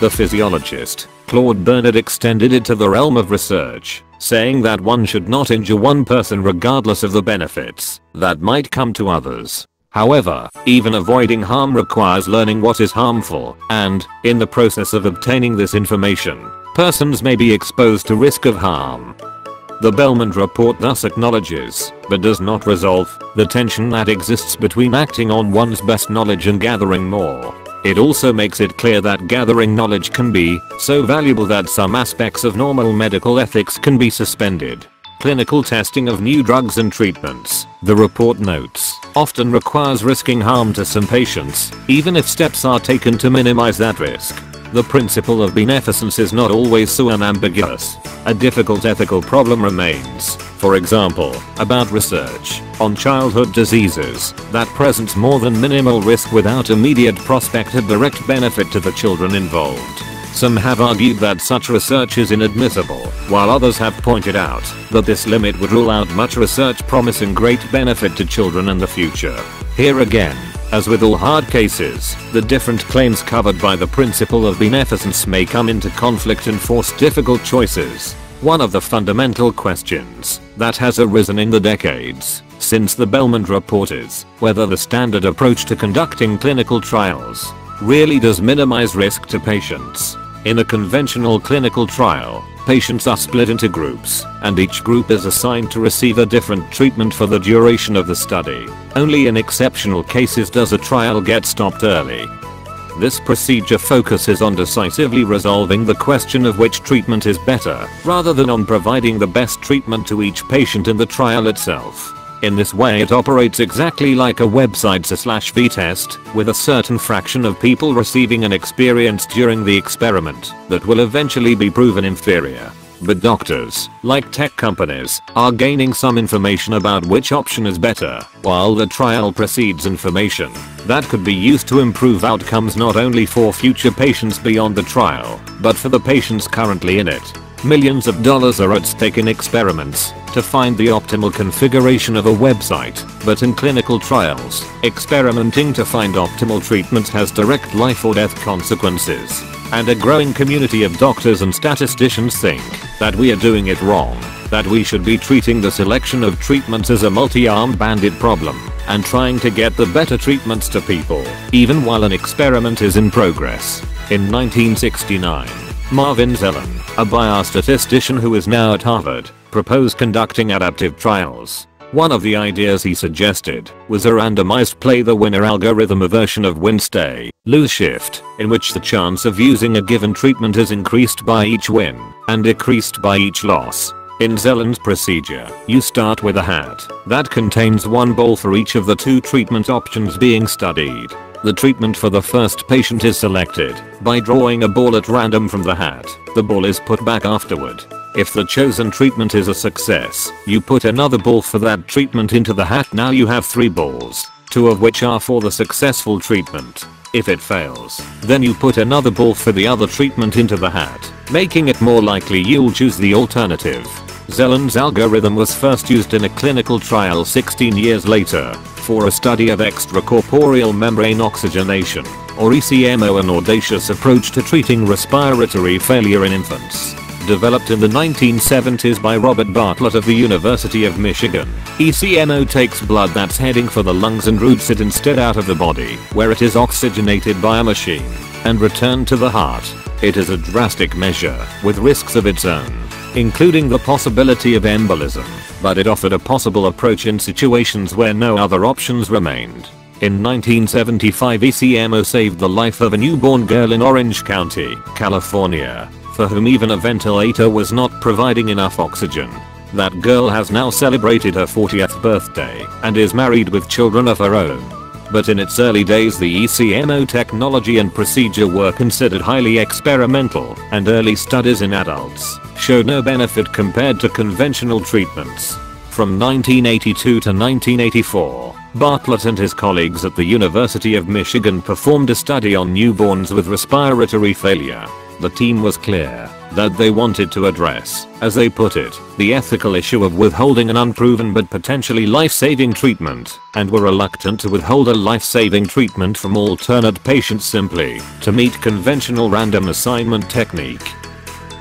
The physiologist, Claude Bernard extended it to the realm of research, saying that one should not injure one person regardless of the benefits that might come to others. However, even avoiding harm requires learning what is harmful, and, in the process of obtaining this information, persons may be exposed to risk of harm. The Belmont report thus acknowledges, but does not resolve, the tension that exists between acting on one's best knowledge and gathering more. It also makes it clear that gathering knowledge can be so valuable that some aspects of normal medical ethics can be suspended. Clinical testing of new drugs and treatments, the report notes, often requires risking harm to some patients, even if steps are taken to minimize that risk. The principle of beneficence is not always so unambiguous. A difficult ethical problem remains, for example, about research on childhood diseases that presents more than minimal risk without immediate prospect of direct benefit to the children involved. Some have argued that such research is inadmissible, while others have pointed out that this limit would rule out much research promising great benefit to children in the future. Here again, as with all hard cases, the different claims covered by the principle of beneficence may come into conflict and force difficult choices. One of the fundamental questions that has arisen in the decades since the Belmont report is whether the standard approach to conducting clinical trials really does minimize risk to patients. In a conventional clinical trial, patients are split into groups, and each group is assigned to receive a different treatment for the duration of the study. Only in exceptional cases does a trial get stopped early. This procedure focuses on decisively resolving the question of which treatment is better, rather than on providing the best treatment to each patient in the trial itself. In this way it operates exactly like a website slash v-test, with a certain fraction of people receiving an experience during the experiment that will eventually be proven inferior. But doctors, like tech companies, are gaining some information about which option is better, while the trial precedes information that could be used to improve outcomes not only for future patients beyond the trial, but for the patients currently in it. Millions of dollars are at stake in experiments to find the optimal configuration of a website, but in clinical trials, experimenting to find optimal treatments has direct life or death consequences. And a growing community of doctors and statisticians think that we are doing it wrong, that we should be treating the selection of treatments as a multi-armed bandit problem, and trying to get the better treatments to people, even while an experiment is in progress. In 1969, Marvin Zelen, a biostatistician who is now at Harvard, proposed conducting adaptive trials. One of the ideas he suggested was a randomized play-the-winner algorithm a version of win-stay, lose shift, in which the chance of using a given treatment is increased by each win and decreased by each loss. In Zelen's procedure, you start with a hat that contains one ball for each of the two treatment options being studied. The treatment for the first patient is selected by drawing a ball at random from the hat. The ball is put back afterward. If the chosen treatment is a success, you put another ball for that treatment into the hat now you have 3 balls, 2 of which are for the successful treatment. If it fails, then you put another ball for the other treatment into the hat, making it more likely you'll choose the alternative. Zelen's algorithm was first used in a clinical trial 16 years later for a study of extracorporeal membrane oxygenation, or ECMO an audacious approach to treating respiratory failure in infants. Developed in the 1970s by Robert Bartlett of the University of Michigan, ECMO takes blood that's heading for the lungs and routes it instead out of the body, where it is oxygenated by a machine, and returned to the heart. It is a drastic measure, with risks of its own, including the possibility of embolism, but it offered a possible approach in situations where no other options remained. In 1975 ECMO saved the life of a newborn girl in Orange County, California, for whom even a ventilator was not providing enough oxygen. That girl has now celebrated her 40th birthday and is married with children of her own. But in its early days the ECMO technology and procedure were considered highly experimental and early studies in adults showed no benefit compared to conventional treatments. From 1982 to 1984, Bartlett and his colleagues at the University of Michigan performed a study on newborns with respiratory failure. The team was clear that they wanted to address, as they put it, the ethical issue of withholding an unproven but potentially life-saving treatment, and were reluctant to withhold a life-saving treatment from alternate patients simply to meet conventional random assignment technique.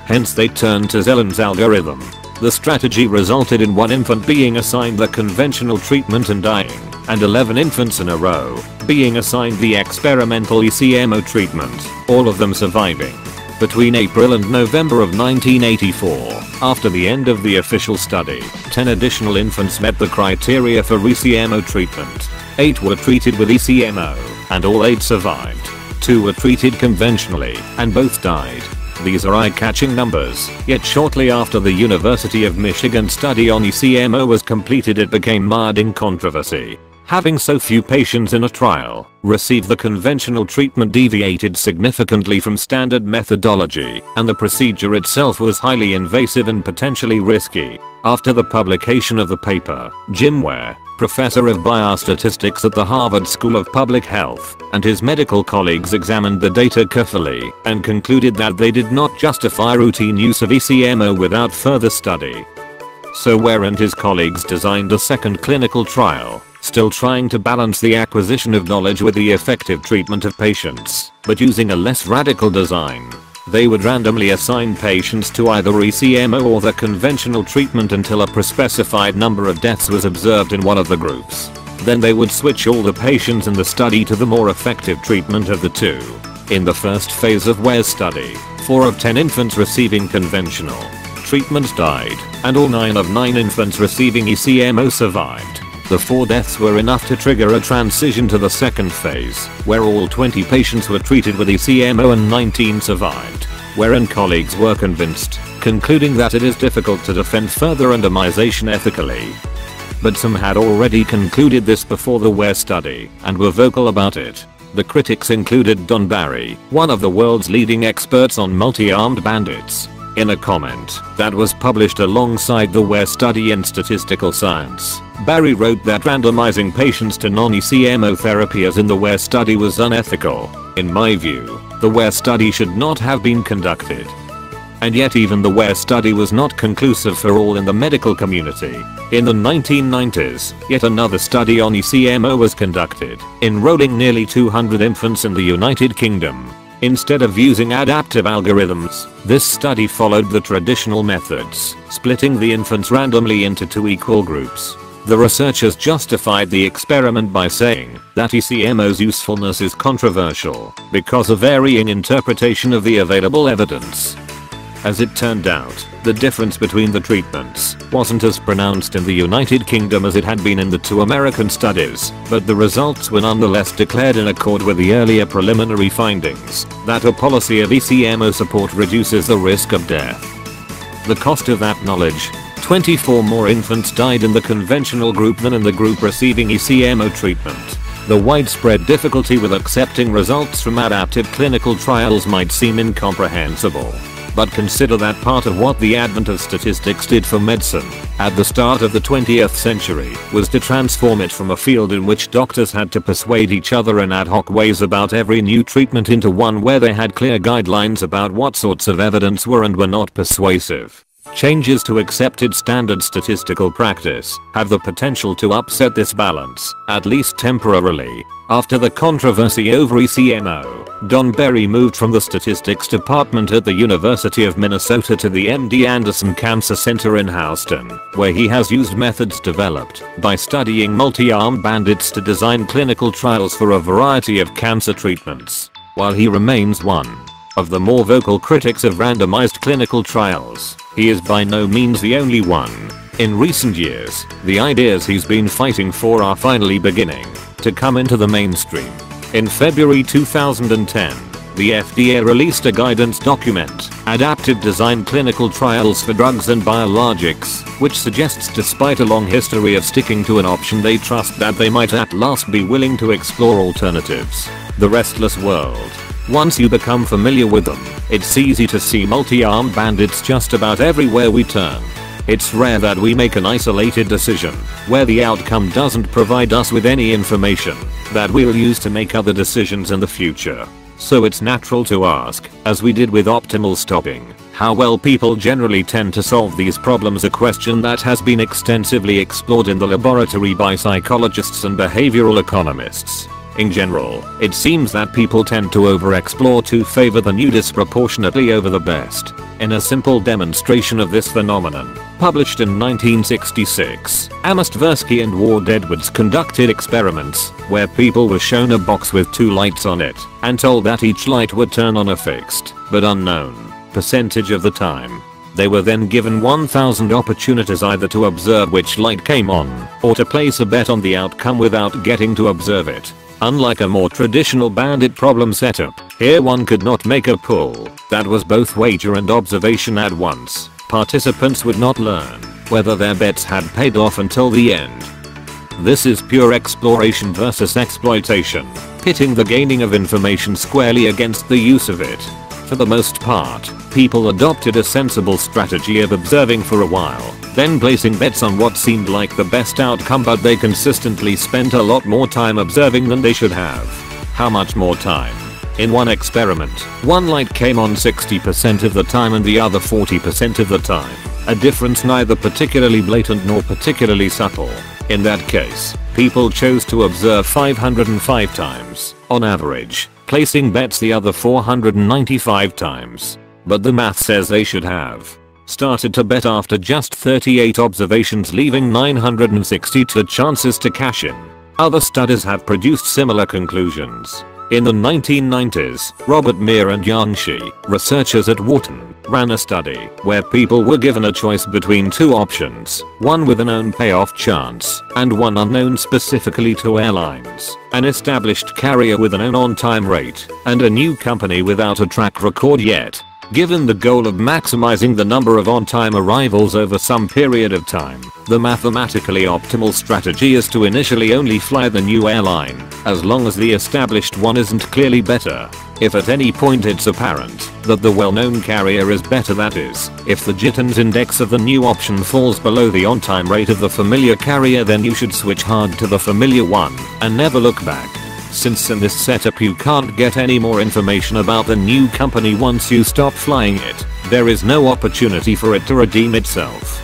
Hence they turned to Zelen's algorithm. The strategy resulted in one infant being assigned the conventional treatment and dying, and 11 infants in a row being assigned the experimental ECMO treatment, all of them surviving. Between April and November of 1984, after the end of the official study, 10 additional infants met the criteria for ECMO treatment. 8 were treated with ECMO, and all 8 survived. 2 were treated conventionally, and both died. These are eye-catching numbers, yet shortly after the University of Michigan study on ECMO was completed it became mired in controversy. Having so few patients in a trial receive the conventional treatment deviated significantly from standard methodology, and the procedure itself was highly invasive and potentially risky. After the publication of the paper, Jim Ware, professor of biostatistics at the Harvard School of Public Health, and his medical colleagues examined the data carefully and concluded that they did not justify routine use of ECMO without further study. So Ware and his colleagues designed a second clinical trial still trying to balance the acquisition of knowledge with the effective treatment of patients, but using a less radical design. They would randomly assign patients to either ECMO or the conventional treatment until a pre-specified number of deaths was observed in one of the groups. Then they would switch all the patients in the study to the more effective treatment of the two. In the first phase of Ware's study, 4 of 10 infants receiving conventional treatment died, and all 9 of 9 infants receiving ECMO survived. The 4 deaths were enough to trigger a transition to the second phase, where all 20 patients were treated with ECMO and 19 survived. And colleagues were convinced, concluding that it is difficult to defend further randomization ethically. But some had already concluded this before the Ware study, and were vocal about it. The critics included Don Berry, one of the world's leading experts on multi-armed bandits, in a comment that was published alongside the Ware study in Statistical Science, Berry wrote that randomizing patients to non-ECMO therapy as in the Ware study was unethical. In my view, the Ware study should not have been conducted. And yet even the Ware study was not conclusive for all in the medical community. In the 1990s, yet another study on ECMO was conducted, enrolling nearly 200 infants in the United Kingdom. Instead of using adaptive algorithms, this study followed the traditional methods, splitting the infants randomly into two equal groups. The researchers justified the experiment by saying that ECMO's usefulness is controversial because of varying interpretation of the available evidence. As it turned out, the difference between the treatments wasn't as pronounced in the United Kingdom as it had been in the two American studies, but the results were nonetheless declared in accord with the earlier preliminary findings that a policy of ECMO support reduces the risk of death. The cost of that knowledge 24 more infants died in the conventional group than in the group receiving ECMO treatment. The widespread difficulty with accepting results from adaptive clinical trials might seem incomprehensible. But consider that part of what the advent of statistics did for medicine at the start of the 20th century was to transform it from a field in which doctors had to persuade each other in ad hoc ways about every new treatment into one where they had clear guidelines about what sorts of evidence were and were not persuasive. Changes to accepted standard statistical practice have the potential to upset this balance, at least temporarily. After the controversy over ECMO, Don Berry moved from the statistics department at the University of Minnesota to the MD Anderson Cancer Center in Houston, where he has used methods developed by studying multi-armed bandits to design clinical trials for a variety of cancer treatments. While he remains one of the more vocal critics of randomized clinical trials, he is by no means the only one. In recent years, the ideas he's been fighting for are finally beginning to come into the mainstream. In February 2010, the FDA released a guidance document, Adaptive Design Clinical Trials for Drugs and Biologics, which suggests despite a long history of sticking to an option they trust that they might at last be willing to explore alternatives. The Restless World once you become familiar with them, it's easy to see multi-armed bandits just about everywhere we turn. It's rare that we make an isolated decision, where the outcome doesn't provide us with any information that we'll use to make other decisions in the future. So it's natural to ask, as we did with optimal stopping, how well people generally tend to solve these problems a question that has been extensively explored in the laboratory by psychologists and behavioral economists. In general, it seems that people tend to overexplore to favor the new disproportionately over the best. In a simple demonstration of this phenomenon, published in 1966, Amos Tversky and Ward Edwards conducted experiments where people were shown a box with two lights on it and told that each light would turn on a fixed, but unknown, percentage of the time. They were then given 1000 opportunities either to observe which light came on or to place a bet on the outcome without getting to observe it. Unlike a more traditional bandit problem setup, here one could not make a pull that was both wager and observation at once. Participants would not learn whether their bets had paid off until the end. This is pure exploration versus exploitation, pitting the gaining of information squarely against the use of it. For the most part, people adopted a sensible strategy of observing for a while, then placing bets on what seemed like the best outcome but they consistently spent a lot more time observing than they should have. How much more time? In one experiment, one light came on 60% of the time and the other 40% of the time. A difference neither particularly blatant nor particularly subtle. In that case, people chose to observe 505 times, on average, placing bets the other 495 times. But the math says they should have started to bet after just 38 observations leaving 962 chances to cash in. Other studies have produced similar conclusions. In the 1990s, Robert Meyer and Yang Shi, researchers at Wharton, ran a study where people were given a choice between two options, one with a known payoff chance and one unknown specifically to airlines, an established carrier with a known on-time rate, and a new company without a track record yet. Given the goal of maximizing the number of on-time arrivals over some period of time, the mathematically optimal strategy is to initially only fly the new airline, as long as the established one isn't clearly better. If at any point it's apparent that the well-known carrier is better that is, if the Gittins index of the new option falls below the on-time rate of the familiar carrier then you should switch hard to the familiar one and never look back since in this setup you can't get any more information about the new company once you stop flying it, there is no opportunity for it to redeem itself.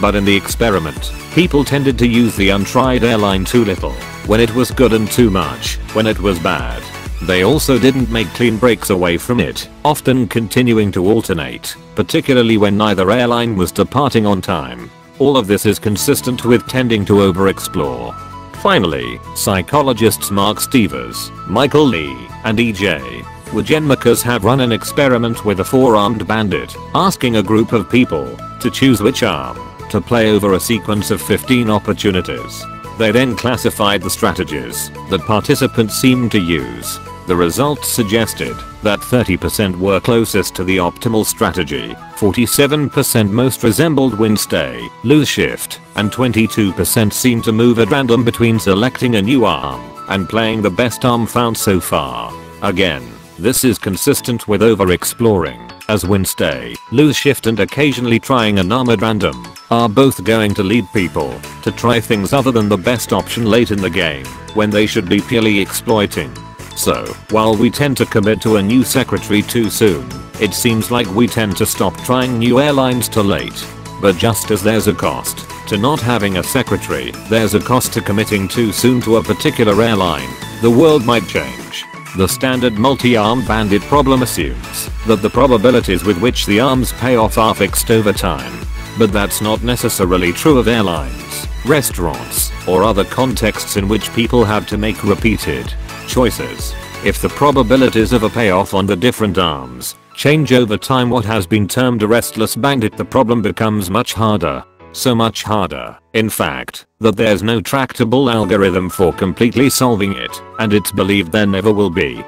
But in the experiment, people tended to use the untried airline too little, when it was good and too much, when it was bad. They also didn't make clean breaks away from it, often continuing to alternate, particularly when neither airline was departing on time. All of this is consistent with tending to overexplore. Finally, psychologists Mark Steyvers, Michael Lee, and EJ Wagenmakers have run an experiment with a four-armed bandit, asking a group of people to choose which arm to play over a sequence of 15 opportunities. They then classified the strategies that participants seemed to use the results suggested that 30% were closest to the optimal strategy, 47% most resembled win stay, lose shift, and 22% seemed to move at random between selecting a new arm and playing the best arm found so far. Again, this is consistent with over-exploring as win stay, lose shift and occasionally trying an armored random, are both going to lead people to try things other than the best option late in the game, when they should be purely exploiting. So, while we tend to commit to a new secretary too soon, it seems like we tend to stop trying new airlines too late. But just as there's a cost to not having a secretary, there's a cost to committing too soon to a particular airline. The world might change. The standard multi-armed bandit problem assumes that the probabilities with which the arms pay off are fixed over time. But that's not necessarily true of airlines, restaurants, or other contexts in which people have to make repeated choices. If the probabilities of a payoff on the different arms change over time what has been termed a restless bandit the problem becomes much harder so much harder, in fact, that there's no tractable algorithm for completely solving it, and it's believed there never will be.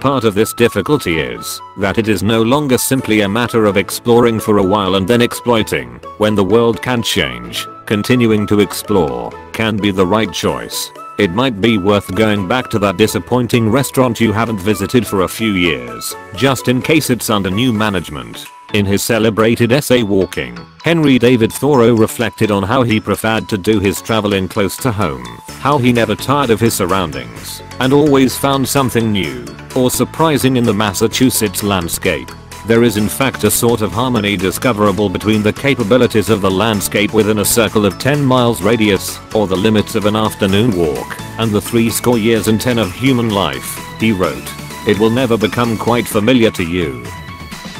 Part of this difficulty is that it is no longer simply a matter of exploring for a while and then exploiting, when the world can change, continuing to explore can be the right choice. It might be worth going back to that disappointing restaurant you haven't visited for a few years, just in case it's under new management. In his celebrated essay Walking, Henry David Thoreau reflected on how he preferred to do his traveling close to home, how he never tired of his surroundings, and always found something new or surprising in the Massachusetts landscape. There is in fact a sort of harmony discoverable between the capabilities of the landscape within a circle of 10 miles radius, or the limits of an afternoon walk, and the three score years and ten of human life, he wrote. It will never become quite familiar to you,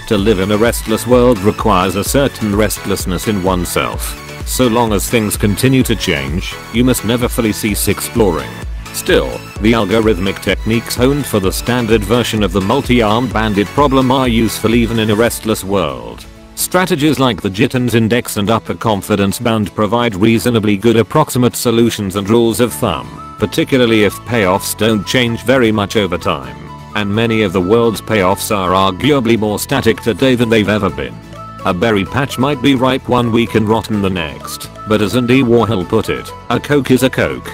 to live in a restless world requires a certain restlessness in oneself. So long as things continue to change, you must never fully cease exploring. Still, the algorithmic techniques honed for the standard version of the multi-armed bandit problem are useful even in a restless world. Strategies like the Gittins index and upper confidence bound provide reasonably good approximate solutions and rules of thumb, particularly if payoffs don't change very much over time and many of the world's payoffs are arguably more static today than they've ever been. A berry patch might be ripe one week and rotten the next, but as Andy Warhol put it, a coke is a coke.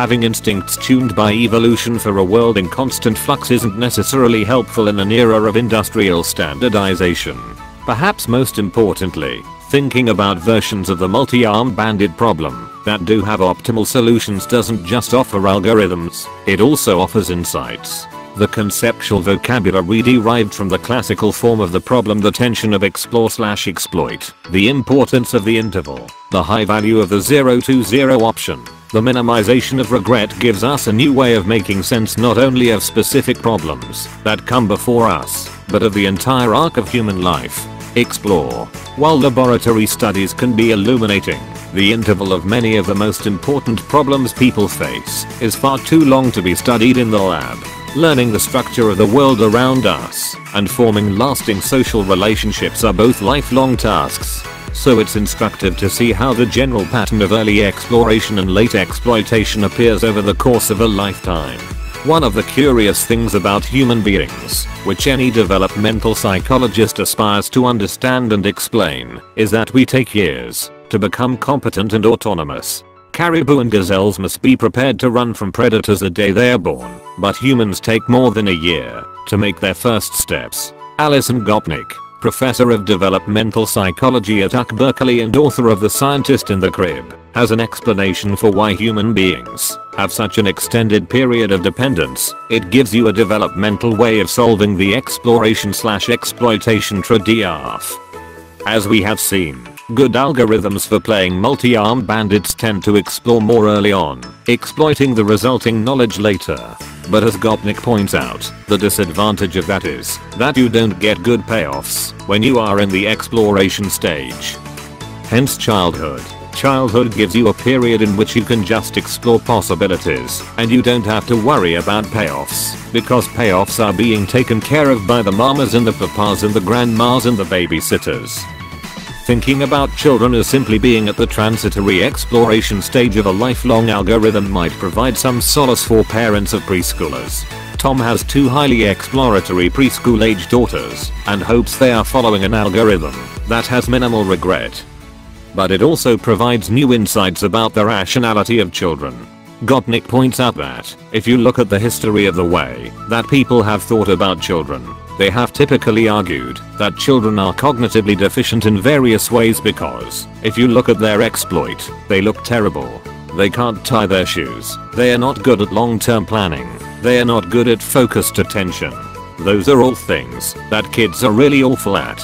Having instincts tuned by evolution for a world in constant flux isn't necessarily helpful in an era of industrial standardization. Perhaps most importantly, thinking about versions of the multi-armed bandit problem that do have optimal solutions doesn't just offer algorithms, it also offers insights. The conceptual vocabulary derived from the classical form of the problem the tension of explore slash exploit, the importance of the interval, the high value of the 0 to 0 option, the minimization of regret gives us a new way of making sense not only of specific problems that come before us, but of the entire arc of human life. Explore. While laboratory studies can be illuminating, the interval of many of the most important problems people face is far too long to be studied in the lab. Learning the structure of the world around us and forming lasting social relationships are both lifelong tasks. So it's instructive to see how the general pattern of early exploration and late exploitation appears over the course of a lifetime. One of the curious things about human beings, which any developmental psychologist aspires to understand and explain, is that we take years to become competent and autonomous. Caribou and gazelles must be prepared to run from predators the day they are born, but humans take more than a year to make their first steps. Alison Gopnik, professor of developmental psychology at UC Berkeley and author of The Scientist in the Crib, has an explanation for why human beings have such an extended period of dependence. It gives you a developmental way of solving the exploration slash exploitation trade-off. As we have seen, Good algorithms for playing multi-armed bandits tend to explore more early on, exploiting the resulting knowledge later. But as Gopnik points out, the disadvantage of that is that you don't get good payoffs when you are in the exploration stage. Hence childhood. Childhood gives you a period in which you can just explore possibilities and you don't have to worry about payoffs because payoffs are being taken care of by the mamas and the papas and the grandmas and the babysitters. Thinking about children as simply being at the transitory exploration stage of a lifelong algorithm might provide some solace for parents of preschoolers. Tom has two highly exploratory preschool age daughters and hopes they are following an algorithm that has minimal regret. But it also provides new insights about the rationality of children. Gopnik points out that, if you look at the history of the way that people have thought about children, They have typically argued that children are cognitively deficient in various ways because, if you look at their exploit, they look terrible. They can't tie their shoes. They are not good at long-term planning. They are not good at focused attention. Those are all things that kids are really awful at.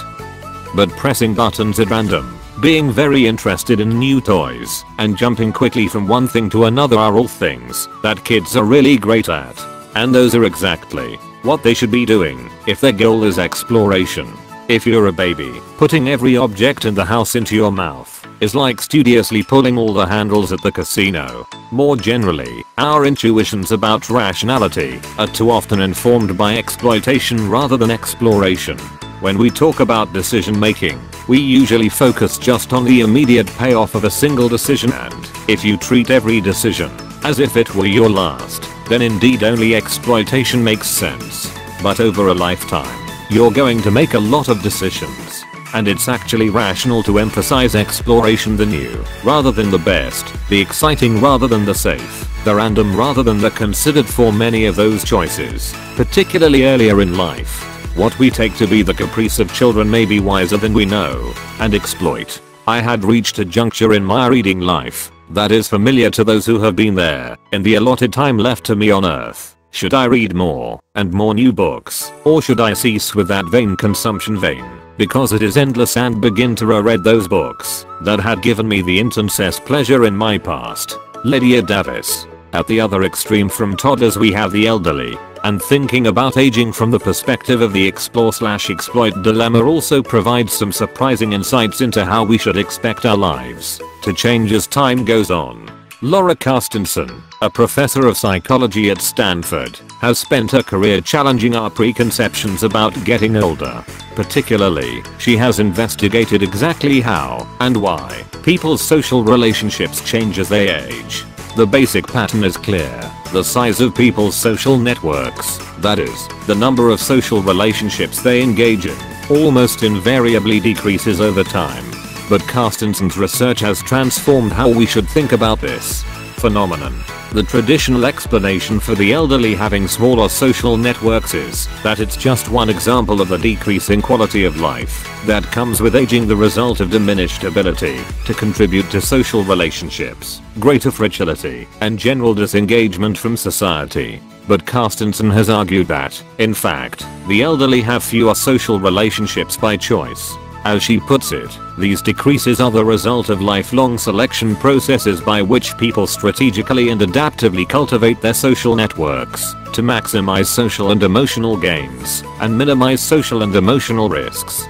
But pressing buttons at random, being very interested in new toys, and jumping quickly from one thing to another are all things that kids are really great at. And those are exactly what they should be doing if their goal is exploration. If you're a baby, putting every object in the house into your mouth is like studiously pulling all the handles at the casino. More generally, our intuitions about rationality are too often informed by exploitation rather than exploration. When we talk about decision making, we usually focus just on the immediate payoff of a single decision and if you treat every decision as if it were your last, then indeed only exploitation makes sense. But over a lifetime, you're going to make a lot of decisions and it's actually rational to emphasize exploration the new, rather than the best, the exciting rather than the safe, the random rather than the considered for many of those choices, particularly earlier in life. What we take to be the caprice of children may be wiser than we know, and exploit. I had reached a juncture in my reading life that is familiar to those who have been there in the allotted time left to me on earth. Should I read more and more new books, or should I cease with that vain consumption vain? because it is endless and begin to reread those books that had given me the intense pleasure in my past. Lydia Davis. At the other extreme from toddlers we have the elderly, and thinking about aging from the perspective of the explore slash exploit dilemma also provides some surprising insights into how we should expect our lives to change as time goes on. Laura Carstensen, a professor of psychology at Stanford, has spent her career challenging our preconceptions about getting older. Particularly, she has investigated exactly how and why people's social relationships change as they age. The basic pattern is clear. The size of people's social networks, that is, the number of social relationships they engage in, almost invariably decreases over time but Carstensen's research has transformed how we should think about this phenomenon. The traditional explanation for the elderly having smaller social networks is that it's just one example of the decreasing quality of life that comes with aging the result of diminished ability to contribute to social relationships, greater fragility, and general disengagement from society. But Carstensen has argued that, in fact, the elderly have fewer social relationships by choice as she puts it, these decreases are the result of lifelong selection processes by which people strategically and adaptively cultivate their social networks to maximize social and emotional gains and minimize social and emotional risks.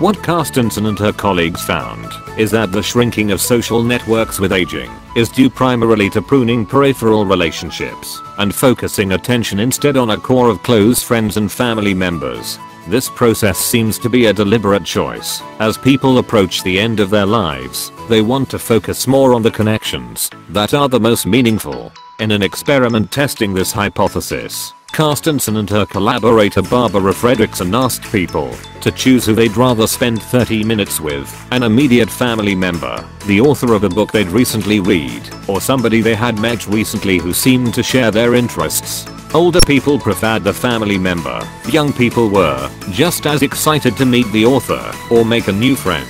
What Carstensen and her colleagues found is that the shrinking of social networks with aging is due primarily to pruning peripheral relationships and focusing attention instead on a core of close friends and family members this process seems to be a deliberate choice. As people approach the end of their lives, they want to focus more on the connections that are the most meaningful. In an experiment testing this hypothesis, Carstensen and her collaborator Barbara Fredrickson asked people to choose who they'd rather spend 30 minutes with, an immediate family member, the author of a book they'd recently read, or somebody they had met recently who seemed to share their interests. Older people preferred the family member, young people were just as excited to meet the author or make a new friend.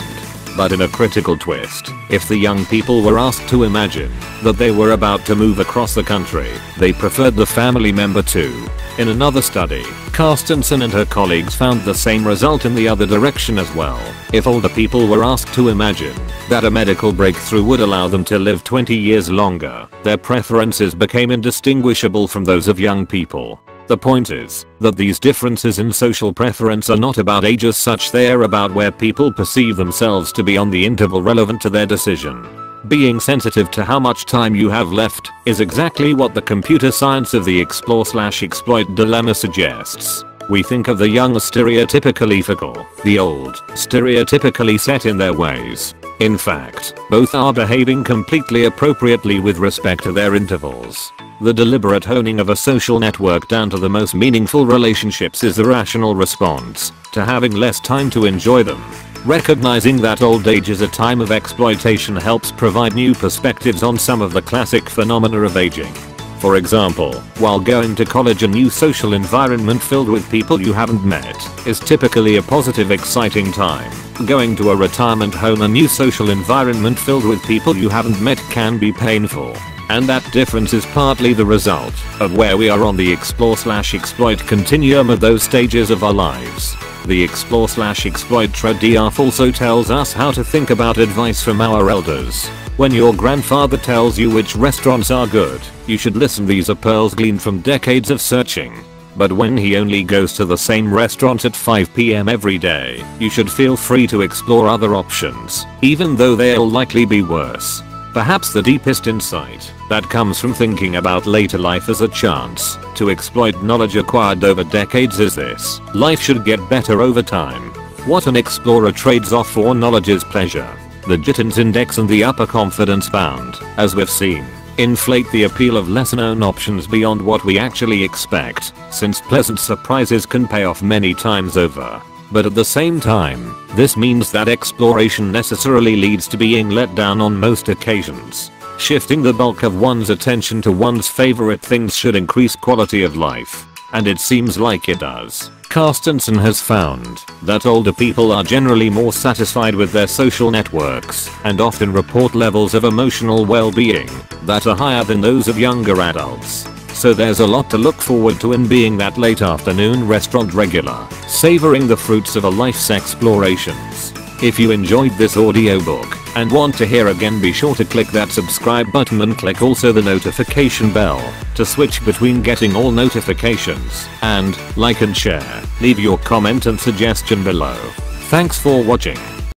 But in a critical twist, if the young people were asked to imagine that they were about to move across the country, they preferred the family member too. In another study, Carstensen and her colleagues found the same result in the other direction as well. If older people were asked to imagine that a medical breakthrough would allow them to live 20 years longer, their preferences became indistinguishable from those of young people. The point is that these differences in social preference are not about age as such they are about where people perceive themselves to be on the interval relevant to their decision. Being sensitive to how much time you have left is exactly what the computer science of the explore slash exploit dilemma suggests. We think of the young stereotypically fickle, the old stereotypically set in their ways. In fact, both are behaving completely appropriately with respect to their intervals. The deliberate honing of a social network down to the most meaningful relationships is a rational response to having less time to enjoy them. Recognizing that old age is a time of exploitation helps provide new perspectives on some of the classic phenomena of aging. For example, while going to college a new social environment filled with people you haven't met is typically a positive exciting time. Going to a retirement home a new social environment filled with people you haven't met can be painful. And that difference is partly the result of where we are on the explore slash exploit continuum of those stages of our lives. The explore slash exploit trade-off also tells us how to think about advice from our elders. When your grandfather tells you which restaurants are good, you should listen these are pearls gleaned from decades of searching. But when he only goes to the same restaurant at 5pm every day, you should feel free to explore other options, even though they'll likely be worse. Perhaps the deepest insight that comes from thinking about later life as a chance to exploit knowledge acquired over decades is this. Life should get better over time. What an explorer trades off for knowledge is pleasure. The Gittins index and the upper confidence bound, as we've seen, inflate the appeal of lesser known options beyond what we actually expect, since pleasant surprises can pay off many times over. But at the same time, this means that exploration necessarily leads to being let down on most occasions. Shifting the bulk of one's attention to one's favorite things should increase quality of life. And it seems like it does. Carstensen has found that older people are generally more satisfied with their social networks and often report levels of emotional well-being that are higher than those of younger adults. So there's a lot to look forward to in being that late afternoon restaurant regular, savoring the fruits of a life's explorations. If you enjoyed this audiobook and want to hear again be sure to click that subscribe button and click also the notification bell to switch between getting all notifications and like and share. Leave your comment and suggestion below. Thanks for watching.